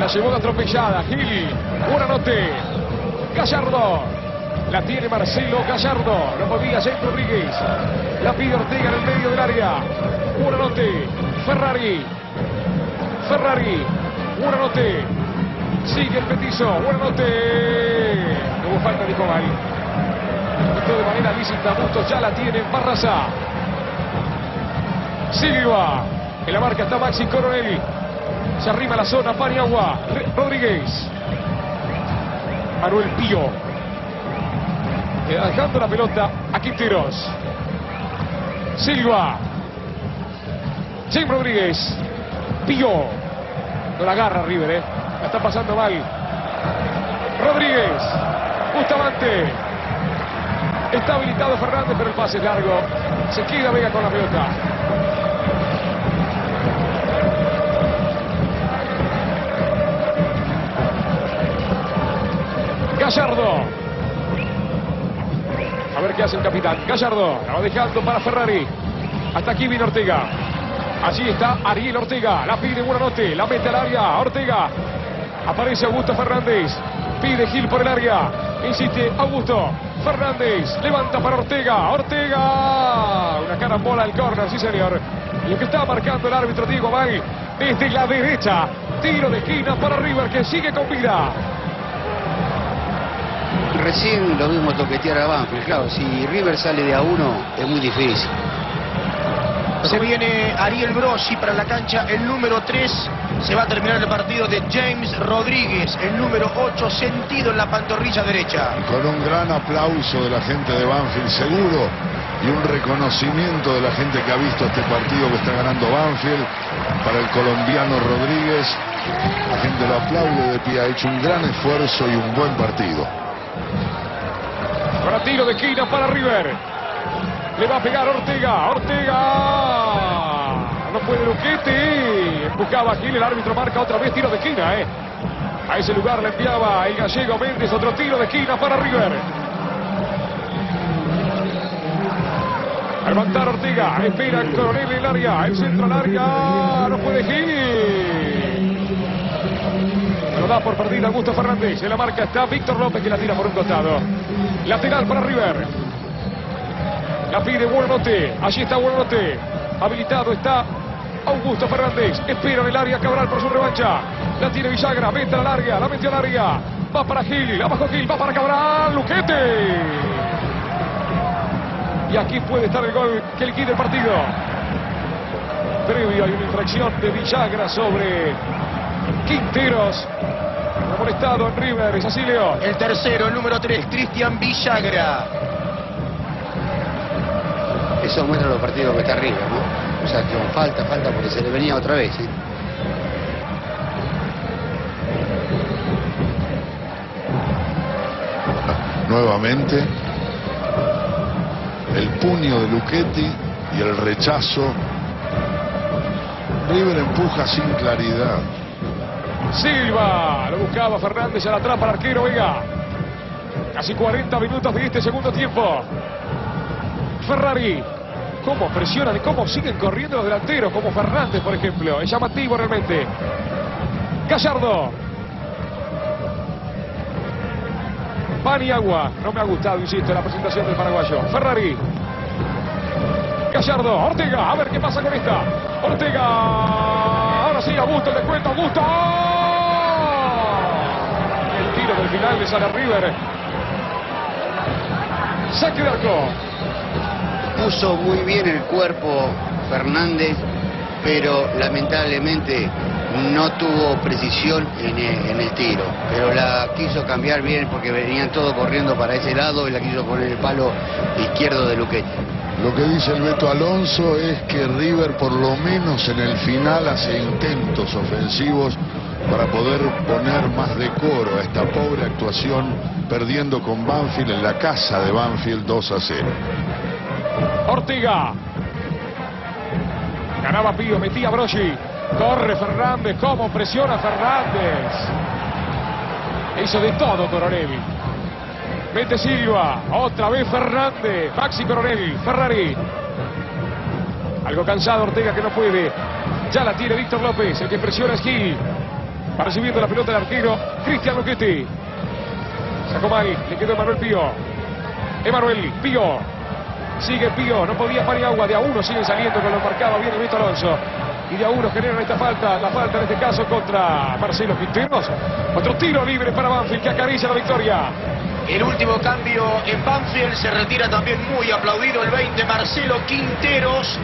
La llevó de atropellada. Gil, buena noche. Gallardo. La tiene Marcelo Gallardo. Lo movía James Rodríguez. La pide Ortega en el medio del área. Buena noche. Ferrari. Ferrari. Buena noche. Sigue el petizo. Buena noche. No hubo falta de Cobal. De manera lícita. Bustos ya la tiene en Barraza. Silva. En la marca está Maxi Coronel. Se arrima a la zona, Paniagua, Rodríguez. Manuel Pío. Eh, Dejando la pelota a Quinteros. Silva. James Rodríguez. Pío. No la agarra River, eh. La está pasando mal. Rodríguez. Bustamante. Está habilitado Fernández, pero el pase es largo. Se queda Vega con la pelota. Gallardo. A ver qué hace el capitán. Gallardo. La va dejando para Ferrari. Hasta aquí viene Ortega. Allí está Ariel Ortega. La pide Buenanote. La mete al área. Ortega. Aparece Augusto Fernández. Pide Gil por el área. Insiste Augusto. Fernández. Levanta para Ortega. Ortega. Una carambola al córner, sí señor. Y lo que está marcando el árbitro Diego Amal desde la derecha. Tiro de esquina para River que sigue con vida. Recién lo vimos toquetear a Banfield. Claro, si River sale de a uno es muy difícil. Se viene Ariel Brossi para la cancha, el número 3. Se va a terminar el partido de James Rodríguez, el número 8, sentido en la pantorrilla derecha. Con un gran aplauso de la gente de Banfield, seguro, y un reconocimiento de la gente que ha visto este partido que está ganando Banfield para el colombiano Rodríguez. La gente lo aplaude de pie, ha hecho un gran esfuerzo y un buen partido. Tiro de esquina para River. Le va a pegar Ortega. Ortega. No puede Luquete. Empujaba Gil. El árbitro marca otra vez tiro de esquina. ¿eh? A ese lugar le enviaba el gallego Méndez. Otro tiro de esquina para River. A levantar Ortega. Espera el coronel en el área. El centro al área. No puede Gil. Da por perdida Augusto Fernández. En la marca está Víctor López que la tira por un costado. Lateral para River. La pide Buenote. Allí está Buenote. Habilitado está Augusto Fernández. Espera en el área Cabral por su revancha. La tiene Villagra. Venta a la larga. La metió al área. Va para Gil. Abajo Gil. Va para Cabral. Luquete. Y aquí puede estar el gol que liquide el partido. Previo hay una infracción de Villagra sobre Quinteros. Molestado en River. Es así, Leo. El tercero, el número 3, Cristian Villagra. Eso muestra los partidos que está arriba, ¿no? O sea, que falta, falta, porque se le venía otra vez. ¿eh? Nuevamente, el puño de Luchetti y el rechazo. River empuja sin claridad. Silva, lo buscaba Fernández, a la atrapa el arquero Vega. Casi 40 minutos de este segundo tiempo. Ferrari, cómo presionan y cómo siguen corriendo los delanteros, como Fernández, por ejemplo. Es llamativo realmente. Gallardo. Pan y agua. No me ha gustado, insisto, la presentación del paraguayo. Ferrari. Gallardo, Ortega, a ver qué pasa con esta. Ortega. Ahora sí, Augusto, le cuento, Augusto. El tiro del final de sale a River. Saque de arco. Puso muy bien el cuerpo Fernández, pero lamentablemente no tuvo precisión en el, en el tiro. Pero la quiso cambiar bien porque venían todos corriendo para ese lado y la quiso poner el palo izquierdo de Luquete. Lo que dice el Beto Alonso es que River por lo menos en el final hace intentos ofensivos para poder poner más decoro a esta pobre actuación perdiendo con Banfield en la casa de Banfield 2 a 0. Ortega. Ganaba Pío, metía Broschi. Corre Fernández, cómo presiona Fernández. Hizo de todo Coronel. Mete Silva, otra vez Fernández. Maxi Coronel, Ferrari. Algo cansado Ortega que no puede. Ya la tiene Víctor López, el que presiona es Gil. Va recibiendo la pelota el arquero Cristian Luquetti. Sacó mal, le quedó Emanuel Pío. Emanuel Pío. Sigue Pío, no podía agua de a uno siguen saliendo con lo marcaba bien Beto Alonso. Y de a uno generan esta falta, la falta en este caso contra Marcelo Quinteros. Otro tiro libre para Banfield que acaricia la victoria. El último cambio en Banfield se retira también muy aplaudido el 20, Marcelo Quinteros.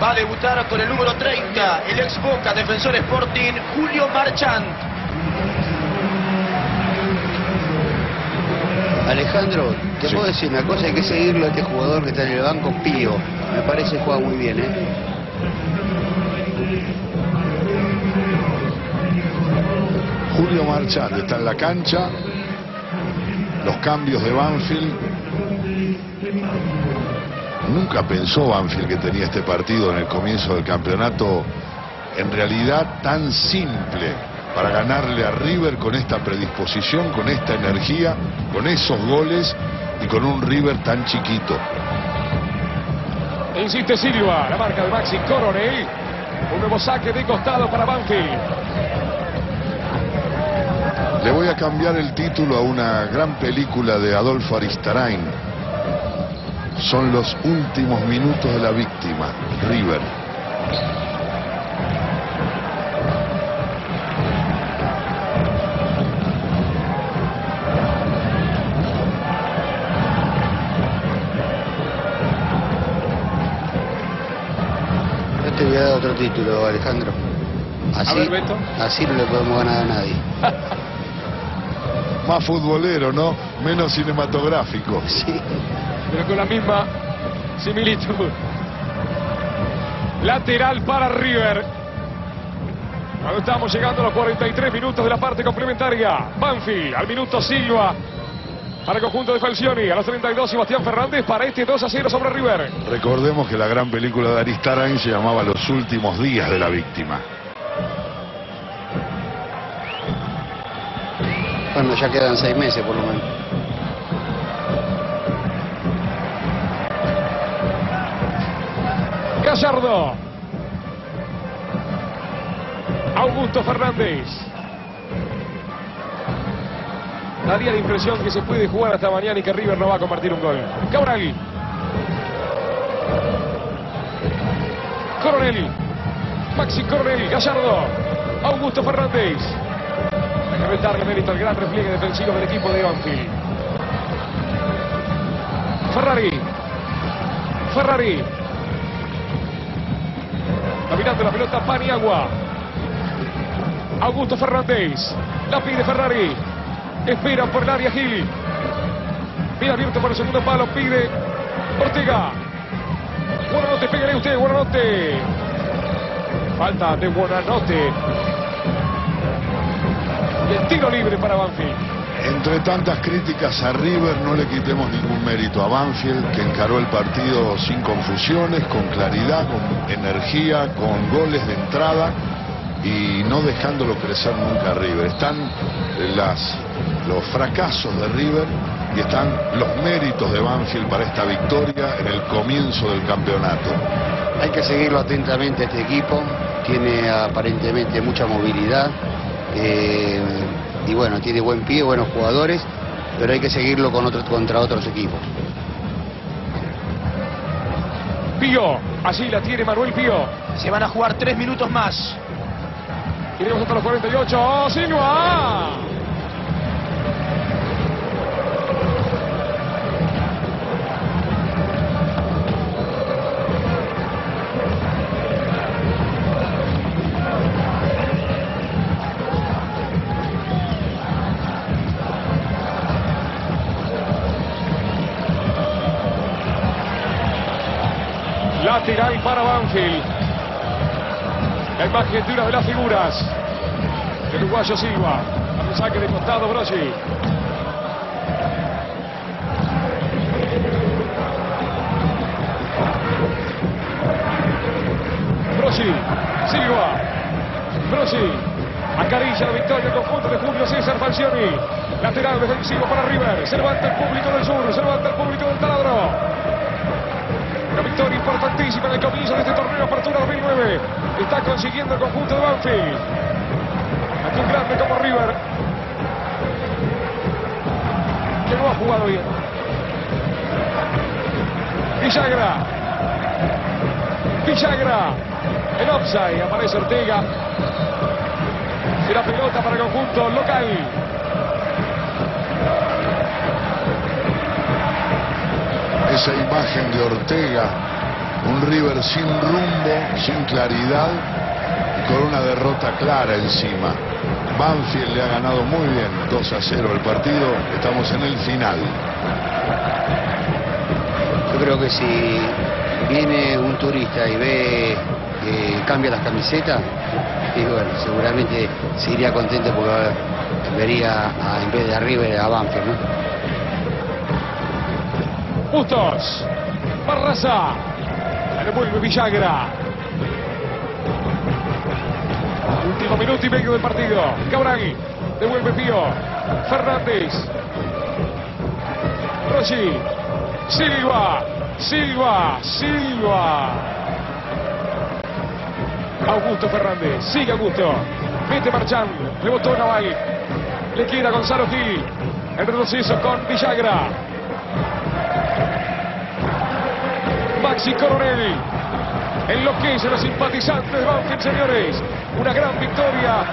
Va a debutar con el número 30, el ex Boca, defensor Sporting, Julio Marchand. Alejandro, te Sí. puedo decir una cosa, hay que seguirlo a este jugador que está en el banco, Pío. Me parece que juega muy bien, ¿eh? Julio Marchand está en la cancha. los cambios de Banfield. Nunca pensó Banfield que tenía este partido en el comienzo del campeonato en realidad tan simple para ganarle a River con esta predisposición, con esta energía, con esos goles y con un River tan chiquito. Insiste Silva, la marca de Maxi Coronel. Un nuevo saque de costado para Banfield. Le voy a cambiar el título a una gran película de Adolfo Aristarain. Son los últimos minutos de la víctima, River. Yo te voy a dar otro título, Alejandro. Así, ver, Beto. así no le podemos ganar a nadie. Más futbolero, ¿no? Menos cinematográfico. Sí. pero con la misma similitud. Lateral para River. Cuando estamos llegando a los 43 minutos de la parte complementaria. Banfield al minuto Silva. Para el conjunto de Falcioni. A los 32 Sebastián Fernández para este 2 a 0 sobre River. Recordemos que la gran película de Aristarain se llamaba Los últimos días de la víctima. Bueno, ya quedan seis meses por lo menos. Gallardo. Augusto Fernández. Daría la impresión que se puede jugar hasta mañana y que River no va a convertir un gol. Cabral. Coronel. Maxi Coronel. Gallardo. Augusto Fernández. Hay que mérito al gran repliegue defensivo del equipo de Banfield. Ferrari. Ferrari. Dominando la pelota Paniagua. Augusto Fernández. La pide Ferrari. Espera por el área Gil. Bien abierto por el segundo palo. Pide Ortega. Buenanote, pégale usted, Buenanote. Falta de Buenanote. Y el tiro libre para Banfield. Entre tantas críticas a River, no le quitemos ningún mérito a Banfield, que encaró el partido sin confusiones, con claridad, con energía, con goles de entrada y no dejándolo crecer nunca a River. Están las, los fracasos de River y están los méritos de Banfield para esta victoria en el comienzo del campeonato. Hay que seguirlo atentamente este equipo. Tiene aparentemente mucha movilidad. eh, y bueno, tiene buen pie, buenos jugadores. Pero hay que seguirlo con contra otros equipos. Pío. Allí la tiene Manuel Pío. Se van a jugar tres minutos más. Iremos hasta los 48. ¡Oh, Silva! Banfield. La imagen de una de las figuras. El uruguayo Silva. Al saque de costado Brosi. Brosi. Silva. Brosi. Acaricia la victoria el conjunto de Julio César Falcioni. Lateral defensivo para River. Se levanta el público del sur. Se levanta el público del taladro. Una victoria importantísima en el comienzo de este torneo Apertura 2009. Está consiguiendo el conjunto de Banfield. Ante un grande como River. Que no ha jugado bien. Villagra. Villagra. El offside. Aparece Ortega. La pelota para el conjunto local. Esa imagen de Ortega, un River sin rumbo, sin claridad y con una derrota clara encima. Banfield le ha ganado muy bien 2 a 0 el partido, estamos en el final. Yo creo que si viene un turista y ve que cambia las camisetas, y bueno, seguramente se iría contento porque vería en vez de a River a Banfield, ¿no? Bustos. Barraza. La devuelve Villagra. Último minuto y medio del partido. Cabral. Devuelve Pío. Fernández. Rossi. Silva. Silva. Silva. Augusto Fernández. Sigue Augusto. Mete Marchán. Le botó Naval. Le queda Gonzalo Gil. El retroceso con Villagra. Maxi Coronel. Enloquece a los simpatizantes de Banfield, señores. Una gran victoria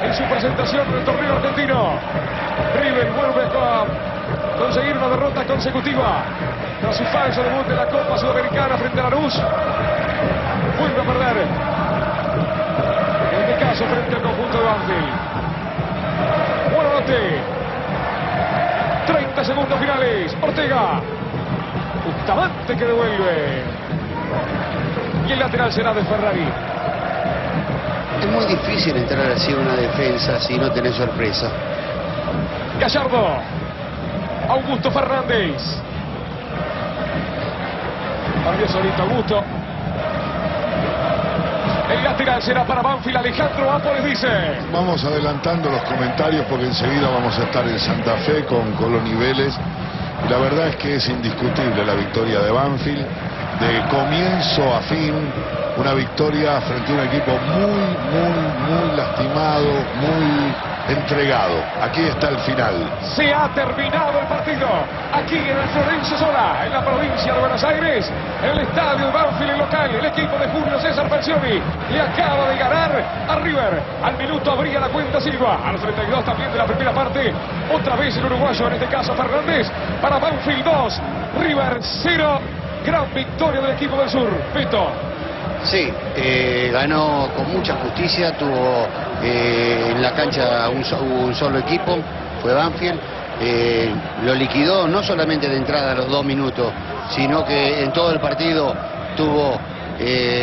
en su presentación en el torneo argentino. River vuelve a conseguir una derrota consecutiva tras su falso debut en la Copa Sudamericana frente a la Luz. Vuelve a perder. En este caso frente al conjunto de Banfield. Buena noche. 30 segundos finales. Ortega. Bustamante que devuelve. Y el lateral será de Ferrari. Es muy difícil entrar así a una defensa si no tenés sorpresa. Gallardo. Augusto Fernández. Perdió solito Augusto. El lateral será para Banfield. Alejandro Ápoles dice. Vamos adelantando los comentarios porque enseguida vamos a estar en Santa Fe con Colón y Vélez. La verdad es que es indiscutible la victoria de Banfield. De comienzo a fin, una victoria frente a un equipo muy, muy, muy lastimado, muy entregado. Aquí está el final. Se ha terminado el partido. Aquí en el Florencio Sola, en la provincia de Buenos Aires, en el estadio de Banfield en local, el equipo de Julio César Falcioni le acaba de ganar a River. Al minuto abría la cuenta Silva. A los 32 también de la primera parte. Otra vez el uruguayo, en este caso Fernández, para Banfield 2, River 0. Gran victoria del equipo del sur. Pito. Sí, eh, ganó con mucha justicia, tuvo eh, en la cancha un, so- un solo equipo, fue Banfield, eh, lo liquidó no solamente de entrada a los dos minutos, sino que en todo el partido tuvo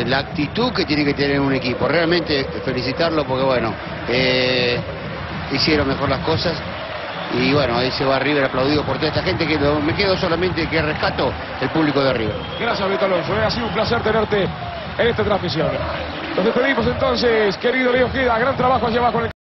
la actitud que tiene que tener un equipo. Realmente felicitarlo porque bueno, hicieron mejor las cosas. Y bueno, ahí se va River aplaudido por toda esta gente que me quedo solamente que rescato el público de River. Gracias, Beto Alonso. Ha sido un placer tenerte en esta transmisión. Nos despedimos entonces, querido Leo Queda. Gran trabajo allá abajo en el